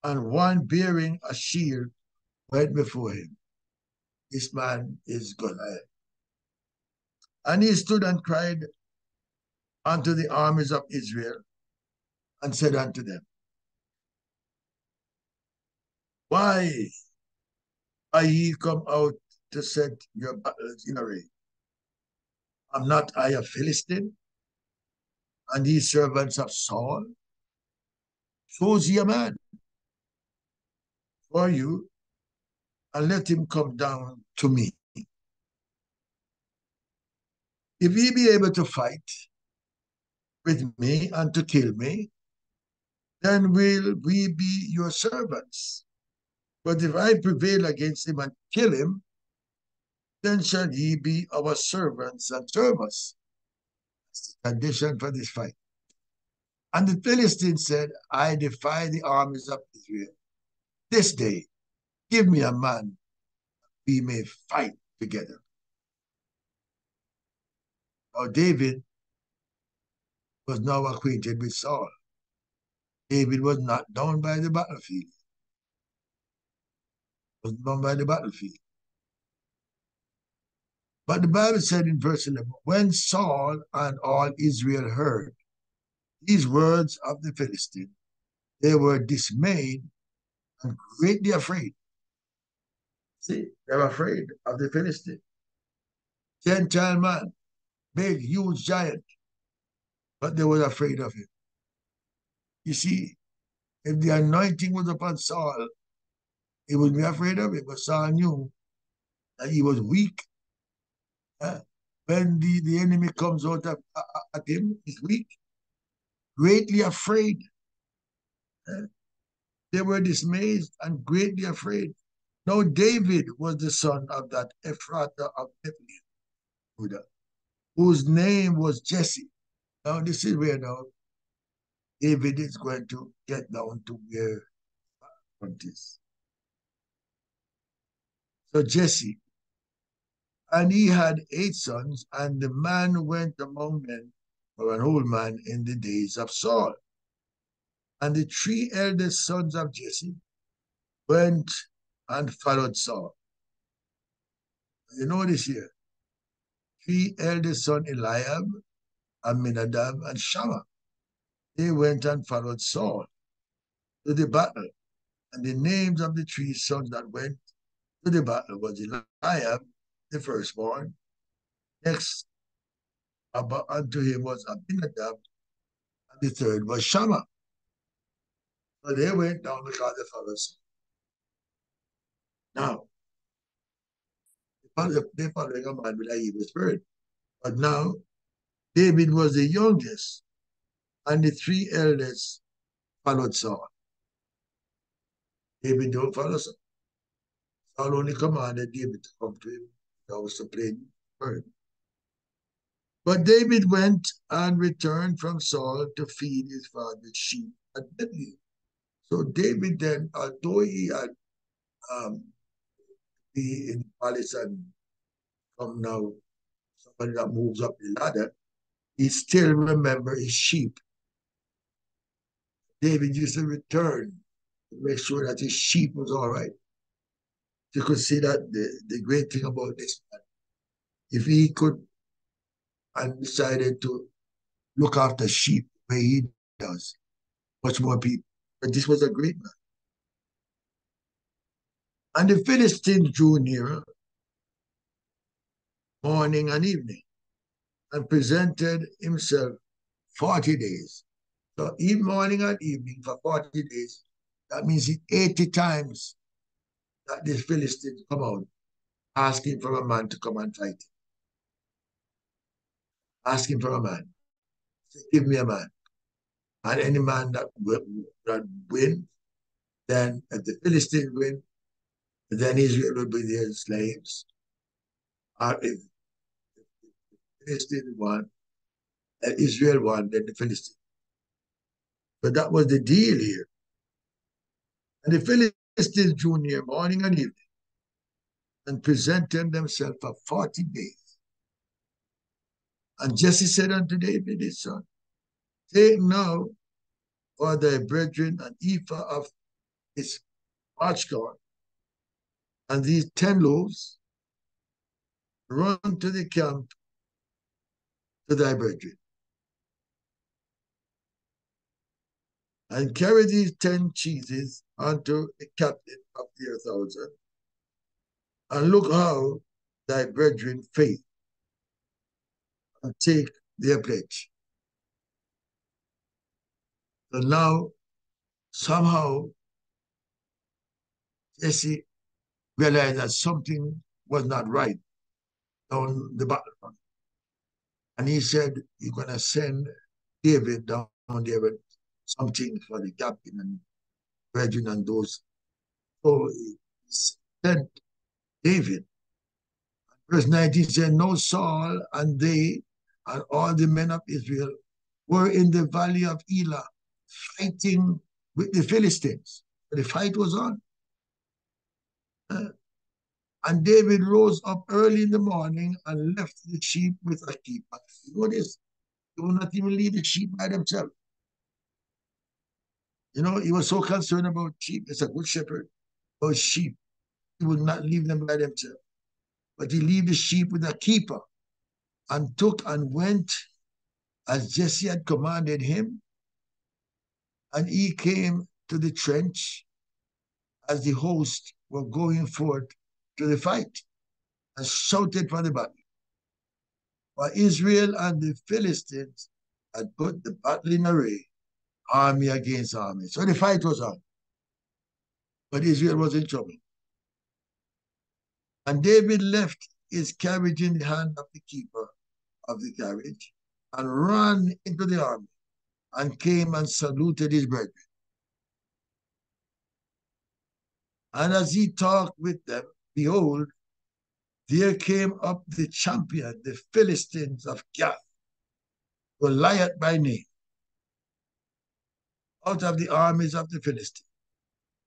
[SPEAKER 1] And one bearing a shield went before him. This man is Goliath. And he stood and cried unto the armies of Israel and said unto them, Why are ye come out set your battles in array? Am not I a Philistine? And these servants of Saul? Choose ye a man for you, and let him come down to me. If he be able to fight with me and to kill me, then will we be your servants. But if I prevail against him and kill him, then shall ye be our servants and serve us. That's the condition for this fight. And the Philistines said, I defy the armies of Israel. This day, give me a man, we may fight together. Now David was now acquainted with Saul. David was not down by the battlefield. Was down by the battlefield. But the Bible said in verse 11, when Saul and all Israel heard these words of the Philistine, they were dismayed and greatly afraid. See, they were afraid of the Philistine. Gentile man, big, huge giant, but they were afraid of him. You see, if the anointing was upon Saul, he would be afraid of it, but Saul knew that he was weak uh, when the, the enemy comes out uh, at him, he's weak, greatly afraid. Uh, they were dismayed and greatly afraid. Now David was the son of that Ephrathite of Bethlehem, whose name was Jesse. Now this is where now David is going to get down to where front is. So Jesse And he had eight sons, and the man went among men for an old man in the days of Saul. And the three eldest sons of Jesse went and followed Saul. You notice here, three eldest son Eliab, Amminadab, and Shammah. They went and followed Saul to the battle. And the names of the three sons that went to the battle was Eliab, the firstborn. Next unto him was Abinadab, and the third was Shammah. So they went down because they Saul. Now, they following a man with an evil spirit. But now, David was the youngest, and the three eldest followed Saul. David don't follow Saul. Saul only commanded David to come to him. That was the plain word. But David went and returned from Saul to feed his father's sheep at Bethlehem. So David then, although he had um, be in palace and come now, somebody that moves up the ladder, he still remember his sheep. David used to return to make sure that his sheep was all right. You could see that the, the great thing about this man, if he could and decided to look after sheep where he does, much more people. But this was a great man. And the Philistines drew nearer morning and evening and presented himself 40 days. So in morning and evening for 40 days, that means 80 times that the Philistines come out asking for a man to come and fight. him. Asking for a man. Say, give me a man. And any man that, that win, then if the Philistines win, then Israel will be their slaves. Or if the Philistines won, and Israel won, then the Philistines. But that was the deal here. And the Philistines drew near morning and evening and presented themselves for 40 days. And Jesse said unto David his son, Take now for thy brethren an ephah of his corn, and these ten loaves, run to the camp to thy brethren. And carry these ten cheeses unto the captain of their thousand, and look how thy brethren faith, and take their pledge. So now, somehow, Jesse realized that something was not right on the battlefront. And he said, you're going to send David down there with something for the captain and brethren and those. So he sent David. Verse 19 said, No Saul and they and all the men of Israel were in the valley of Elah fighting with the Philistines. The fight was on. Uh, and David rose up early in the morning and left the sheep with a know this? He would not even leave the sheep by themselves. You know, he was so concerned about sheep. It's a good shepherd. About sheep. He would not leave them by themselves. But he leave the sheep with a keeper and took and went as Jesse had commanded him. And he came to the trench as the host were going forth to the fight and shouted for the battle. For Israel and the Philistines had put the battle in array, army against army. So the fight was on. But Israel was in trouble. And David left his carriage in the hand of the keeper of the carriage and ran into the army and came and saluted his brethren. And as he talked with them, behold, there came up the champion, the Philistines of Gath, Goliath by name, out of the armies of the Philistines,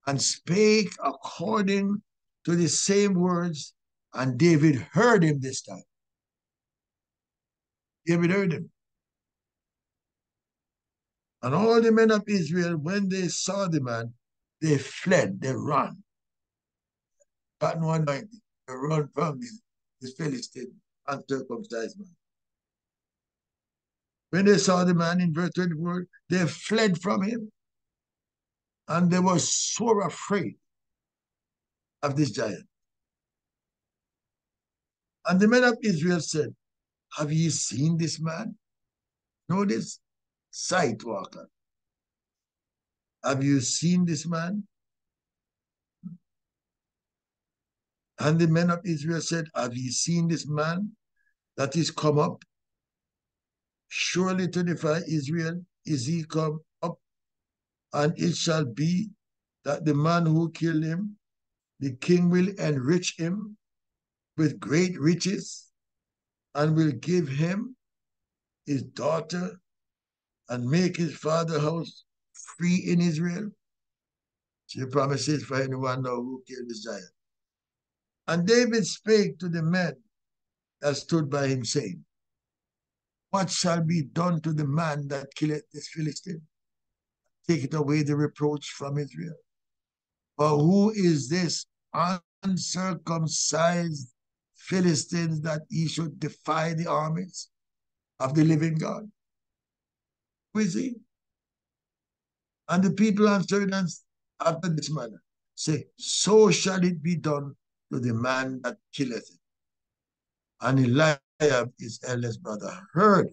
[SPEAKER 1] and spake according to the same words And David heard him this time. David heard him. And all the men of Israel, when they saw the man, they fled, they ran. Got no anointing. They run from this, this Philistine uncircumcised man. When they saw the man in verse 24, they fled from him. And they were so afraid of this giant. And the men of Israel said, Have you seen this man? Notice, sight walker. Have you seen this man? And the men of Israel said, Have you seen this man that is come up? Surely to defy Israel is he come up, and it shall be that the man who killed him, the king will enrich him with great riches, and will give him his daughter and make his father's house free in Israel. She promises for anyone now who killed this giant. And David spake to the men that stood by him, saying, What shall be done to the man that killeth this Philistine? Take it away the reproach from Israel. For who is this uncircumcised Philistines that he should defy the armies of the living God? Who is he? And the people answered after this manner, say, So shall it be done to the man that killeth him. And Eliab, his eldest brother, heard.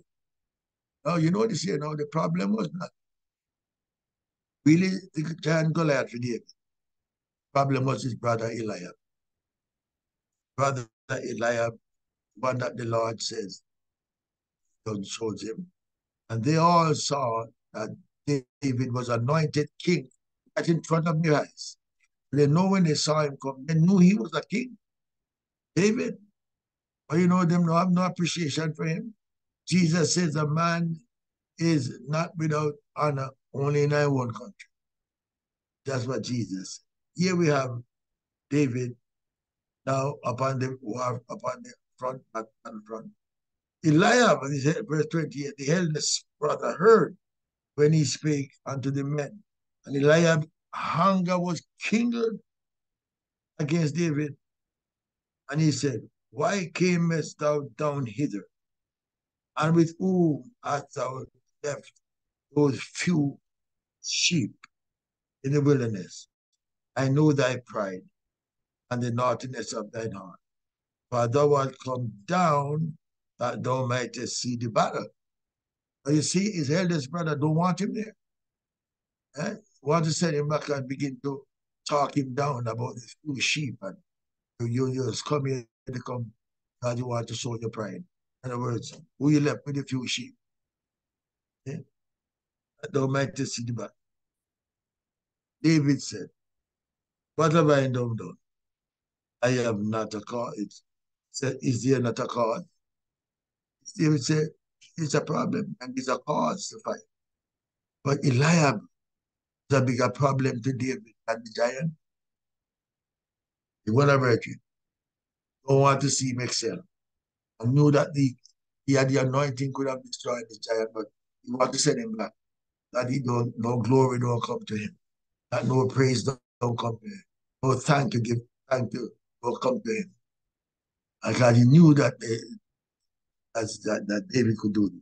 [SPEAKER 1] Now, you notice here now, the problem was not really the giant Goliath for David. Problem was his brother Eliab. Brother Eliab, one that the Lord says, God shows him. And they all saw that David was anointed king right in front of their eyes. They know when they saw him come, they knew he was a king. David. But you know, them no have no appreciation for him. Jesus says a man is not without honor only in our one country. That's what Jesus. Here we have David now upon the upon the front and front. Eliab, verse 28, the eldest brother heard when he spake unto the men. And Eliab hunger was kindled against David. And he said, Why camest thou down hither? And with whom hast thou left those few sheep in the wilderness? I know thy pride and the naughtiness of thine heart. For thou art come down that thou mightest see the battle. But you see, his eldest brother don't want him there. Eh? want to send him back and begin to talk him down about the few sheep and you, you just come here to come because you want to show your pride. In other words, who you left with eh? the few sheep? Yeah? Might see the back. David said, What have I done done? I have not a cause. It said, Is there not a cause? David said, It's a problem and it's a cause to fight. But Eliab is a bigger problem to David than the giant. He won a virgin. Don't want to see him excel. I knew that the he had the anointing could have destroyed the giant, but he want to send him back. That he don't no glory don't come to him. That no praise don't, don't come to him. No thank you give thank you don't come to him. Because he knew that they, that, that David could do this.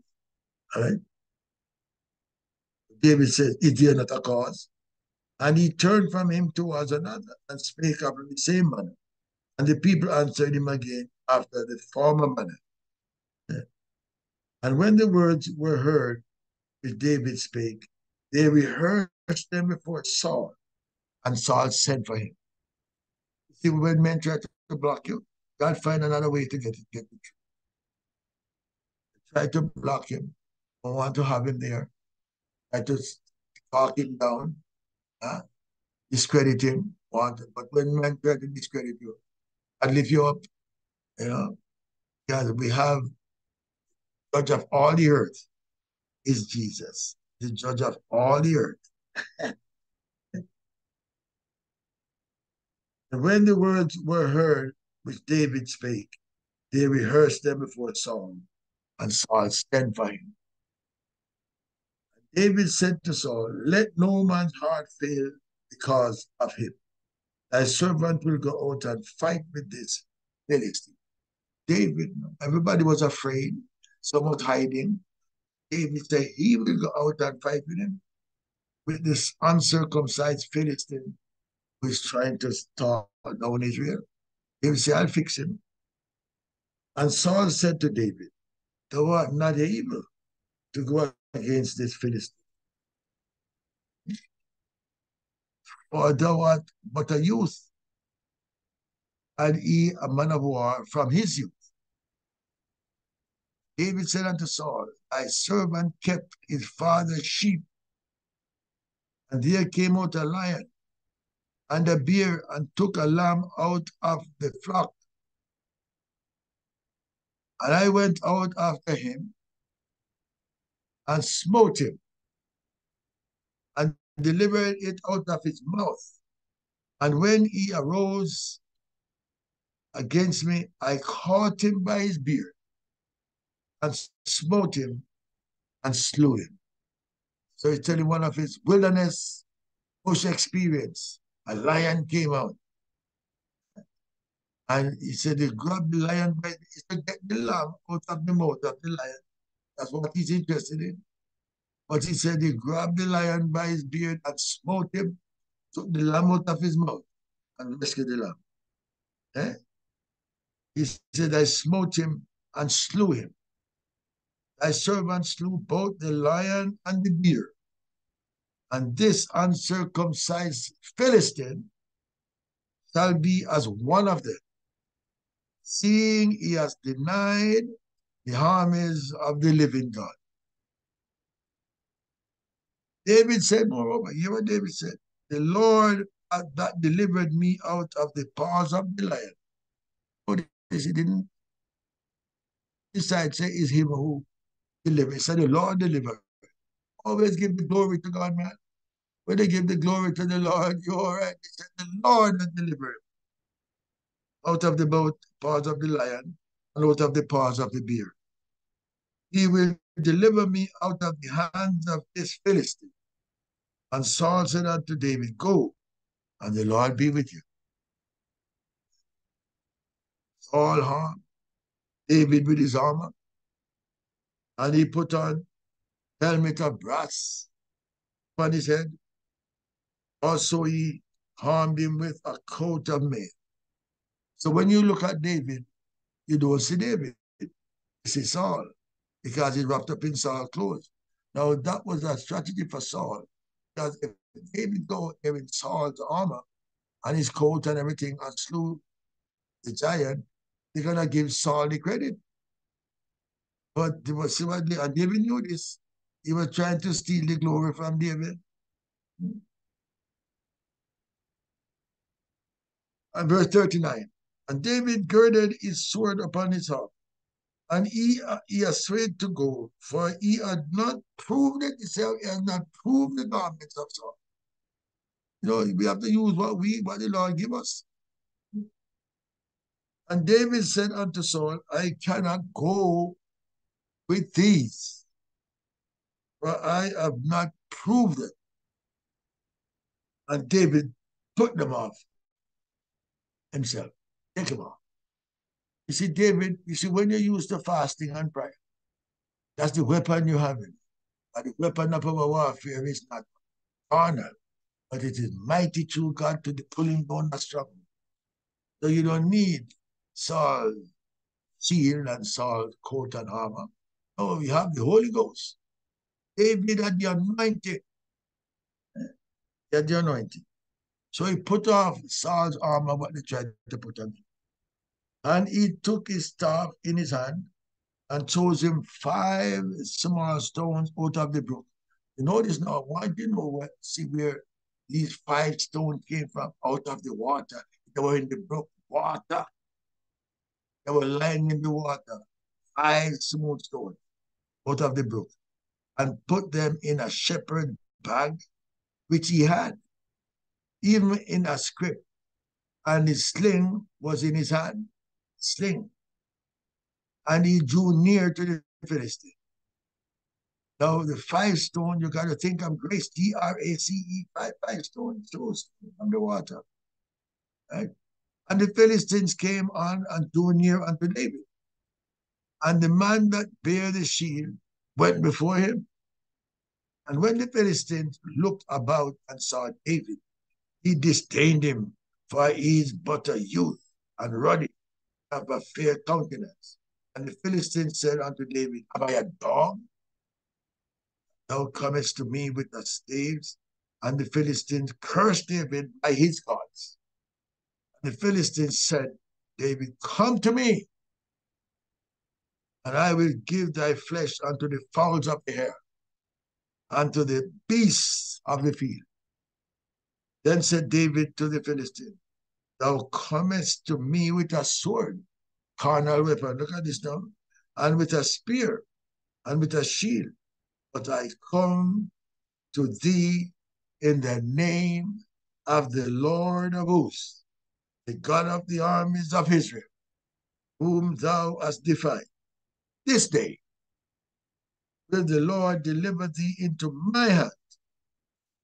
[SPEAKER 1] All right? David said, Is there not a cause? And he turned from him towards another and spake up in the same manner. And the people answered him again after the former manner. And when the words were heard which David spake, they rehearsed them before Saul, and Saul sent for him. See, when men try to block you, God find another way to get it, get the truth. Try to block him, don't want to have him there. I just talk him down, uh, discredit him, want but when men try to discredit you, I lift you up, you know, because we have judge of all the earth is Jesus, the judge of all the earth. [LAUGHS] and when the words were heard which David spake, they rehearsed them before Saul, and Saul sent for him. David said to Saul, Let no man's heart fail because of him. Thy servant will go out and fight with this Philistine. David, everybody was afraid, some was hiding. David said he will go out and fight with him, with this uncircumcised Philistine who is trying to stop down Israel. David said, I'll fix him. And Saul said to David, Thou art not able to go against this Philistine. Thou art but a youth, and he a man of war from his youth. David said unto Saul, Thy servant kept his father's sheep, and there came out a lion and a bear and took a lamb out of the flock. And I went out after him and smote him delivered it out of his mouth. And when he arose against me, I caught him by his beard and smote him and slew him. So he's telling one of his wilderness bush experience. A lion came out. And he said they grabbed the lion by he said, get the lamb out of the mouth of the lion. That's what he's interested in. But he said he grabbed the lion by his beard and smote him, took the lamb out of his mouth, and rescued the lamb. Eh? He said, I smote him and slew him. Thy servant slew both the lion and the bear. And this uncircumcised Philistine shall be as one of them, seeing he has denied the armies of the living God. David said, moreover, hear what David said, the Lord uh, that delivered me out of the paws of the lion. But he didn't decide, say, is him who delivered. He said, the Lord delivered. Always give the glory to God, man. When they give the glory to the Lord, you're all right. He said, the Lord that delivered out of the both paws of the lion and out of the paws of the bear. He will deliver me out of the hands of this Philistine. And Saul said unto David, Go, and the Lord be with you. Saul harmed David with his armor, and he put on helmet of brass upon his head. Also he harmed him with a coat of mail. So when you look at David, you don't see David. You see Saul, because he's wrapped up in Saul's clothes. Now that was a strategy for Saul because if David go there in Saul's armor and his coat and everything and slew the giant, they're gonna give Saul the credit. But they were and David knew this. He was trying to steal the glory from David. And verse 39. And David girded his sword upon his heart and he, uh, he afraid to go, for he had not proved it himself, he had not proved the garments of Saul. You know, we have to use what we, what the Lord give us. And David said unto Saul, I cannot go with these, for I have not proved it. And David took them off himself. Take them off. You see, David, you see, when you use the fasting and prayer, that's the weapon you have. But the weapon of our warfare is not carnal, but it is mighty through God to the pulling down the strong. So you don't need Saul's shield and Saul's coat and armor. No, we have the Holy Ghost. David had the anointing. He had the anointing. So he put off Saul's armor, what they tried to put on him. And he took his staff in his hand and chose him five small stones out of the brook. You notice now, why want you know what, see where these five stones came from out of the water. They were in the brook water. They were lying in the water. Five small stones out of the brook and put them in a shepherd bag, which he had, even in a scrip. And his sling was in his hand sling. And he drew near to the Philistine. Now, the five stone, you got to think of grace, D-R-A-C-E, five, five stones, those from the water. Right? And the Philistines came on and drew near unto David. And the man that bare the shield went before him. And when the Philistines looked about and saw David, he disdained him, for he is but a youth and ruddy, of a fair countenance. And the Philistines said unto David, Am I a dog? Thou comest to me with the staves. And the Philistines cursed David by his gods. And the Philistines said, David, come to me, and I will give thy flesh unto the fowls of the air, unto the beasts of the field. Then said David to the Philistine, Thou comest to me with a sword, carnal weapon. Look at this now. And with a spear and with a shield. But I come to thee in the name of the Lord of hosts, the God of the armies of Israel, whom thou hast defied. This day will the Lord deliver thee into my hand.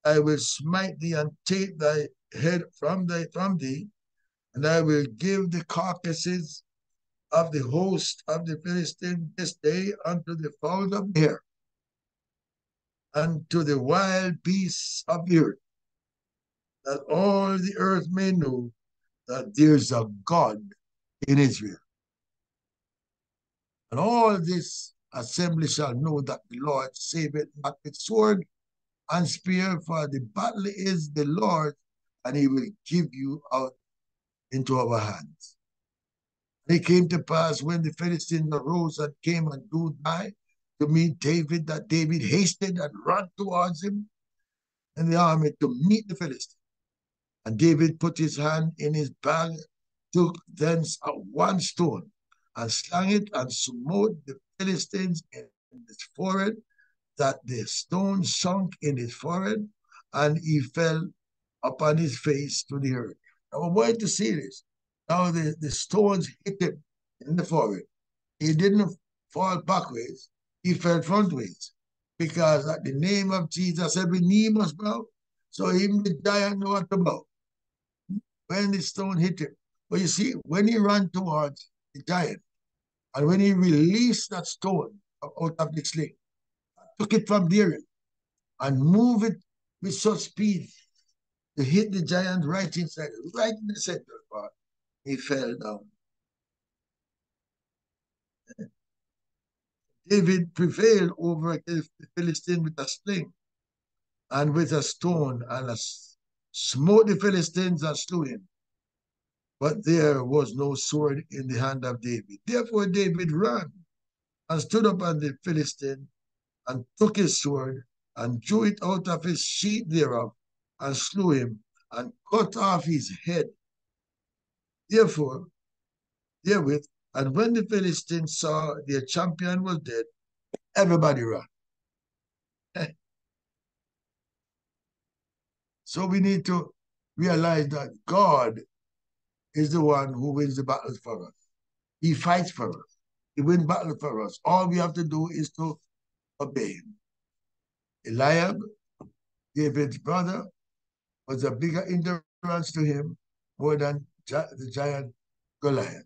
[SPEAKER 1] I will smite thee and take thy head from thy from thee, and I will give the carcasses of the host of the Philistines this day unto the fowls of the air, and to the wild beasts of the earth, that all the earth may know that there's a God in Israel. And all this assembly shall know that the Lord saveth not with sword and spear, for the battle is the Lord, and he will give you out into our hands. And it came to pass when the Philistines arose and came and drew nigh to meet David, that David hasted and ran towards him in the army to meet the Philistines. And David put his hand in his bag, took thence one stone, and slung it and smote the Philistines in his forehead, that the stone sunk in his forehead, and he fell upon his face to the earth. I want to see this. Now, the, the stones hit him in the forehead. He didn't fall backwards, he fell frontwards. Because at the name of Jesus, every knee must bow. So even the giant knew what to bow. When the stone hit him. But you see, when he ran towards the giant, and when he released that stone out of the sling, took it from there and moved it with such speed to hit the giant right inside, right in the center part, he fell down. David prevailed over the Philistine with a sling and with a stone and a, smote the Philistines and slew him. But there was no sword in the hand of David. Therefore David ran and stood up on the Philistine and took his sword and drew it out of his sheath thereof and slew him and cut off his head. Therefore, therewith, and when the Philistines saw their champion was dead, everybody ran. [LAUGHS] so we need to realize that God is the one who wins the battles for us. He fights for us. He wins battles for us. All we have to do is to obey him. Eliab, David's brother, was a bigger endurance to him more than the giant Goliath.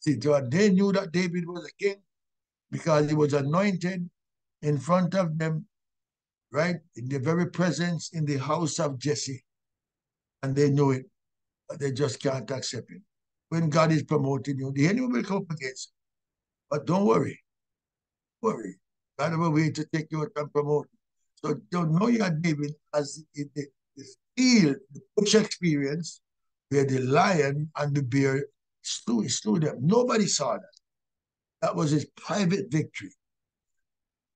[SPEAKER 1] See, they knew that David was a king because he was anointed in front of them, right? In the very presence in the house of Jesse. And they knew it but they just can't accept it. When God is promoting you, the enemy will come against you. But don't worry. Worry. God have a way to take you out and promote you. So don't know you are David as the, the, the field, the bush experience, where the lion and the bear slew, slew them. Nobody saw that. That was his private victory.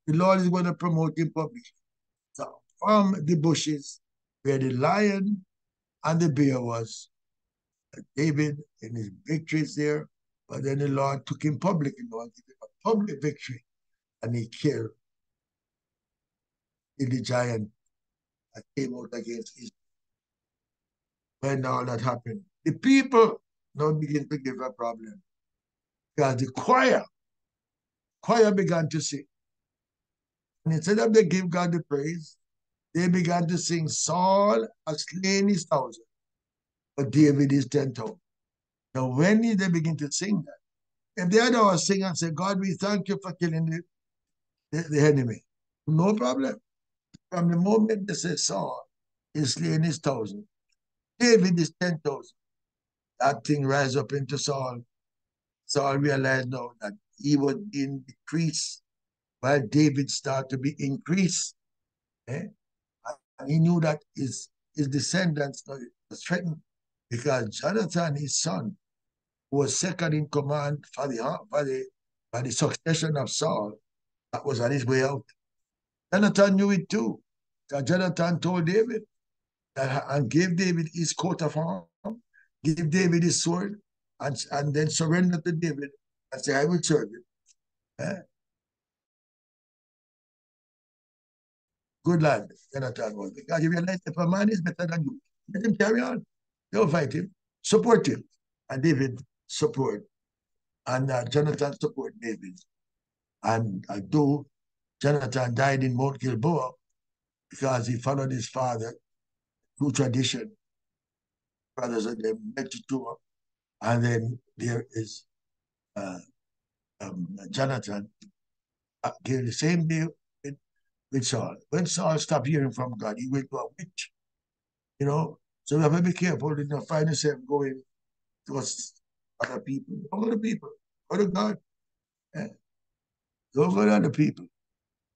[SPEAKER 1] The Lord is going to promote him publicly. So from the bushes where the lion and the bear was, uh, David and his victories there, but then the Lord took him public, you know, and gave him a public victory, and he killed the giant that came out against Israel. When all that happened, the people now begin to give a problem. Because the choir, choir began to sing. And instead of they give God the praise, they began to sing, Saul has slain his thousand, but David is ten thousand. Now, when they begin to sing that, if the other was sing and say, God, we thank you for killing the, the, the enemy, no problem. From the moment they say Saul is slain his thousand, David is ten thousand. That thing rise up into Saul. Saul realized now that he was in decrease while David started to be increased. Eh? And he knew that his, his descendants was threatened because Jonathan, his son, was second in command for the, for the, for the succession of Saul, that was on his way out. Jonathan knew it too. Jonathan told David that, and gave David his coat of arms, gave David his sword, and, and then surrendered to David and say, I will serve you. Eh? Good lad, Jonathan was. Because you realize if a man is better than you, let him carry on. Don't fight him. Support him. And David support. And uh, Jonathan support David. And although Jonathan died in Mount Gilboa because he followed his father through tradition, brothers and them met to and then there is uh, um, Jonathan uh, gave the same day with Saul. When Saul stopped hearing from God, he went to a witch. You know, so we have to be careful to not find yourself going towards other people. Don't go to people. Go to God. Yeah. Don't go to other people.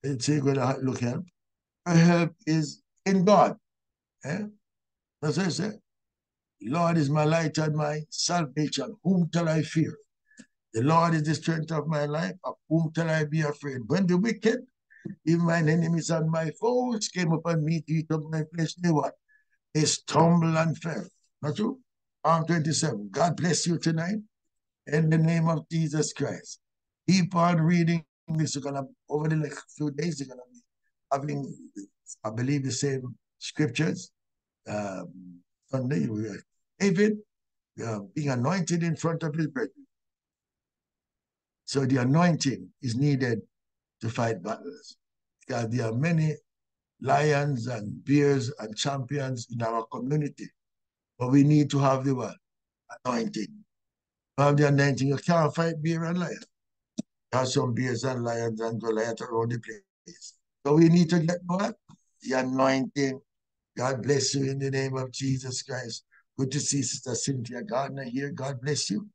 [SPEAKER 1] And say, go to look help. Help is in God. Yeah? That's what I. The Lord is my light and my salvation. Whom shall I fear? The Lord is the strength of my life. Of whom shall I be afraid? When the wicked even mine enemies and my foes came upon me to eat up my flesh, they what? They stumbled and fell. Not true? Psalm 27. God bless you tonight. In the name of Jesus Christ. Keep on reading this. You're gonna over the next few days, you're gonna be having, I believe, the same scriptures. Um, Sunday, David uh, being anointed in front of his brethren. So the anointing is needed to fight battles. Because there are many lions and bears and champions in our community. But we need to have the what? Anointing. You have the anointing, you can't fight bear and lion. There are some bears and lions and Goliath around the place. So we need to get what? The anointing. God bless you in the name of Jesus Christ. Good to see Sister Cynthia Gardner here. God bless you.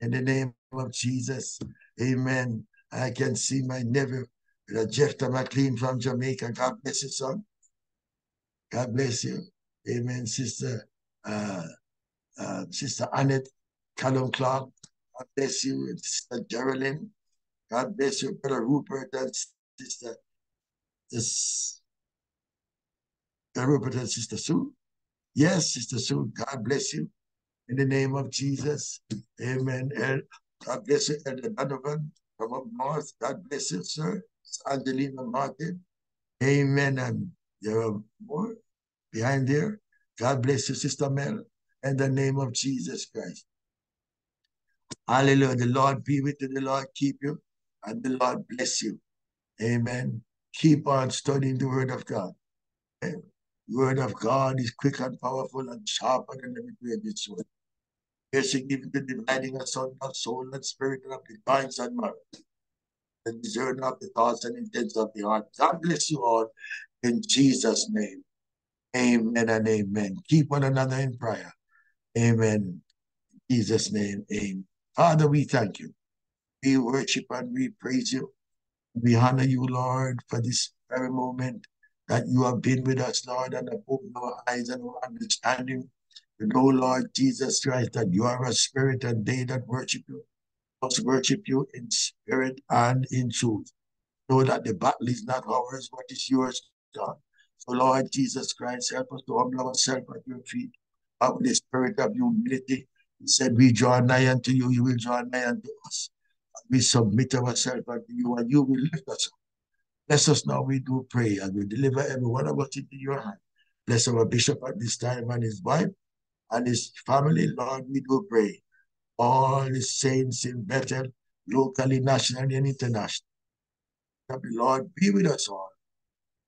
[SPEAKER 1] In the name of Jesus. Amen. I can see my nephew, uh, Jephthah McLean from Jamaica. God bless you, son. God bless you. Amen, Sister uh, uh, Sister Annette Callum Clark. God bless you. Sister Geraldine. God bless you, Brother Rupert and Sister Rupert and Sister Sue. Yes, Sister Sue, God bless you. In the name of Jesus. Amen. And God bless you, Elder Donovan from up north. God bless you, sir. It's Angelina Martin. Amen. And there are more behind there. God bless you, Sister Mel. In the name of Jesus Christ. Hallelujah. The Lord be with you. The Lord keep you. And the Lord bless you. Amen. Keep on studying the word of God. The word of God is quick and powerful and sharper than every two-edged sword piercing even the dividing of soul and spirit and of the joints and marrow, the discerner of the thoughts and intents of the heart. God bless you all in Jesus' name. Amen and amen. Keep one another in prayer. Amen. In Jesus' name, amen. Father, we thank you. We worship and we praise you. We honor you, Lord, for this very moment that you have been with us, Lord, and have opened our eyes and our understanding we know, Lord Jesus Christ, that you are a spirit and they that worship you must worship you in spirit and in truth. Know that the battle is not ours, but is yours, God. So, Lord Jesus Christ, help us to humble ourselves at your feet. Out the spirit of humility. He said, We draw nigh unto you, you will draw nigh unto us. We submit ourselves unto you, and you will lift us up. Bless us now, we do pray, and we deliver every one of us into your hand. Bless our bishop at this time and his wife and his family, Lord, we do pray all the saints in Bethel, locally, nationally, and internationally. Lord be with us all.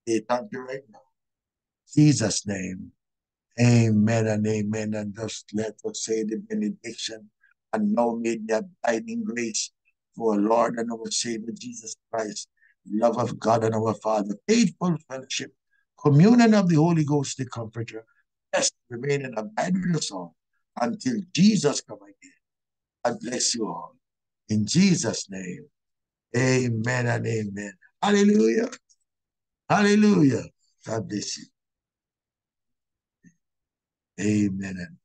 [SPEAKER 1] We thank you right now. Jesus' name. Amen and amen. And just let us say the benediction. And now may the abiding grace for our Lord and our Savior Jesus Christ, love of God and our Father, faithful fellowship, communion of the Holy Ghost, the Comforter, rest, remain and abide with until Jesus come again. God bless you all. In Jesus' name, amen and amen. Hallelujah. Hallelujah. God bless you. Amen.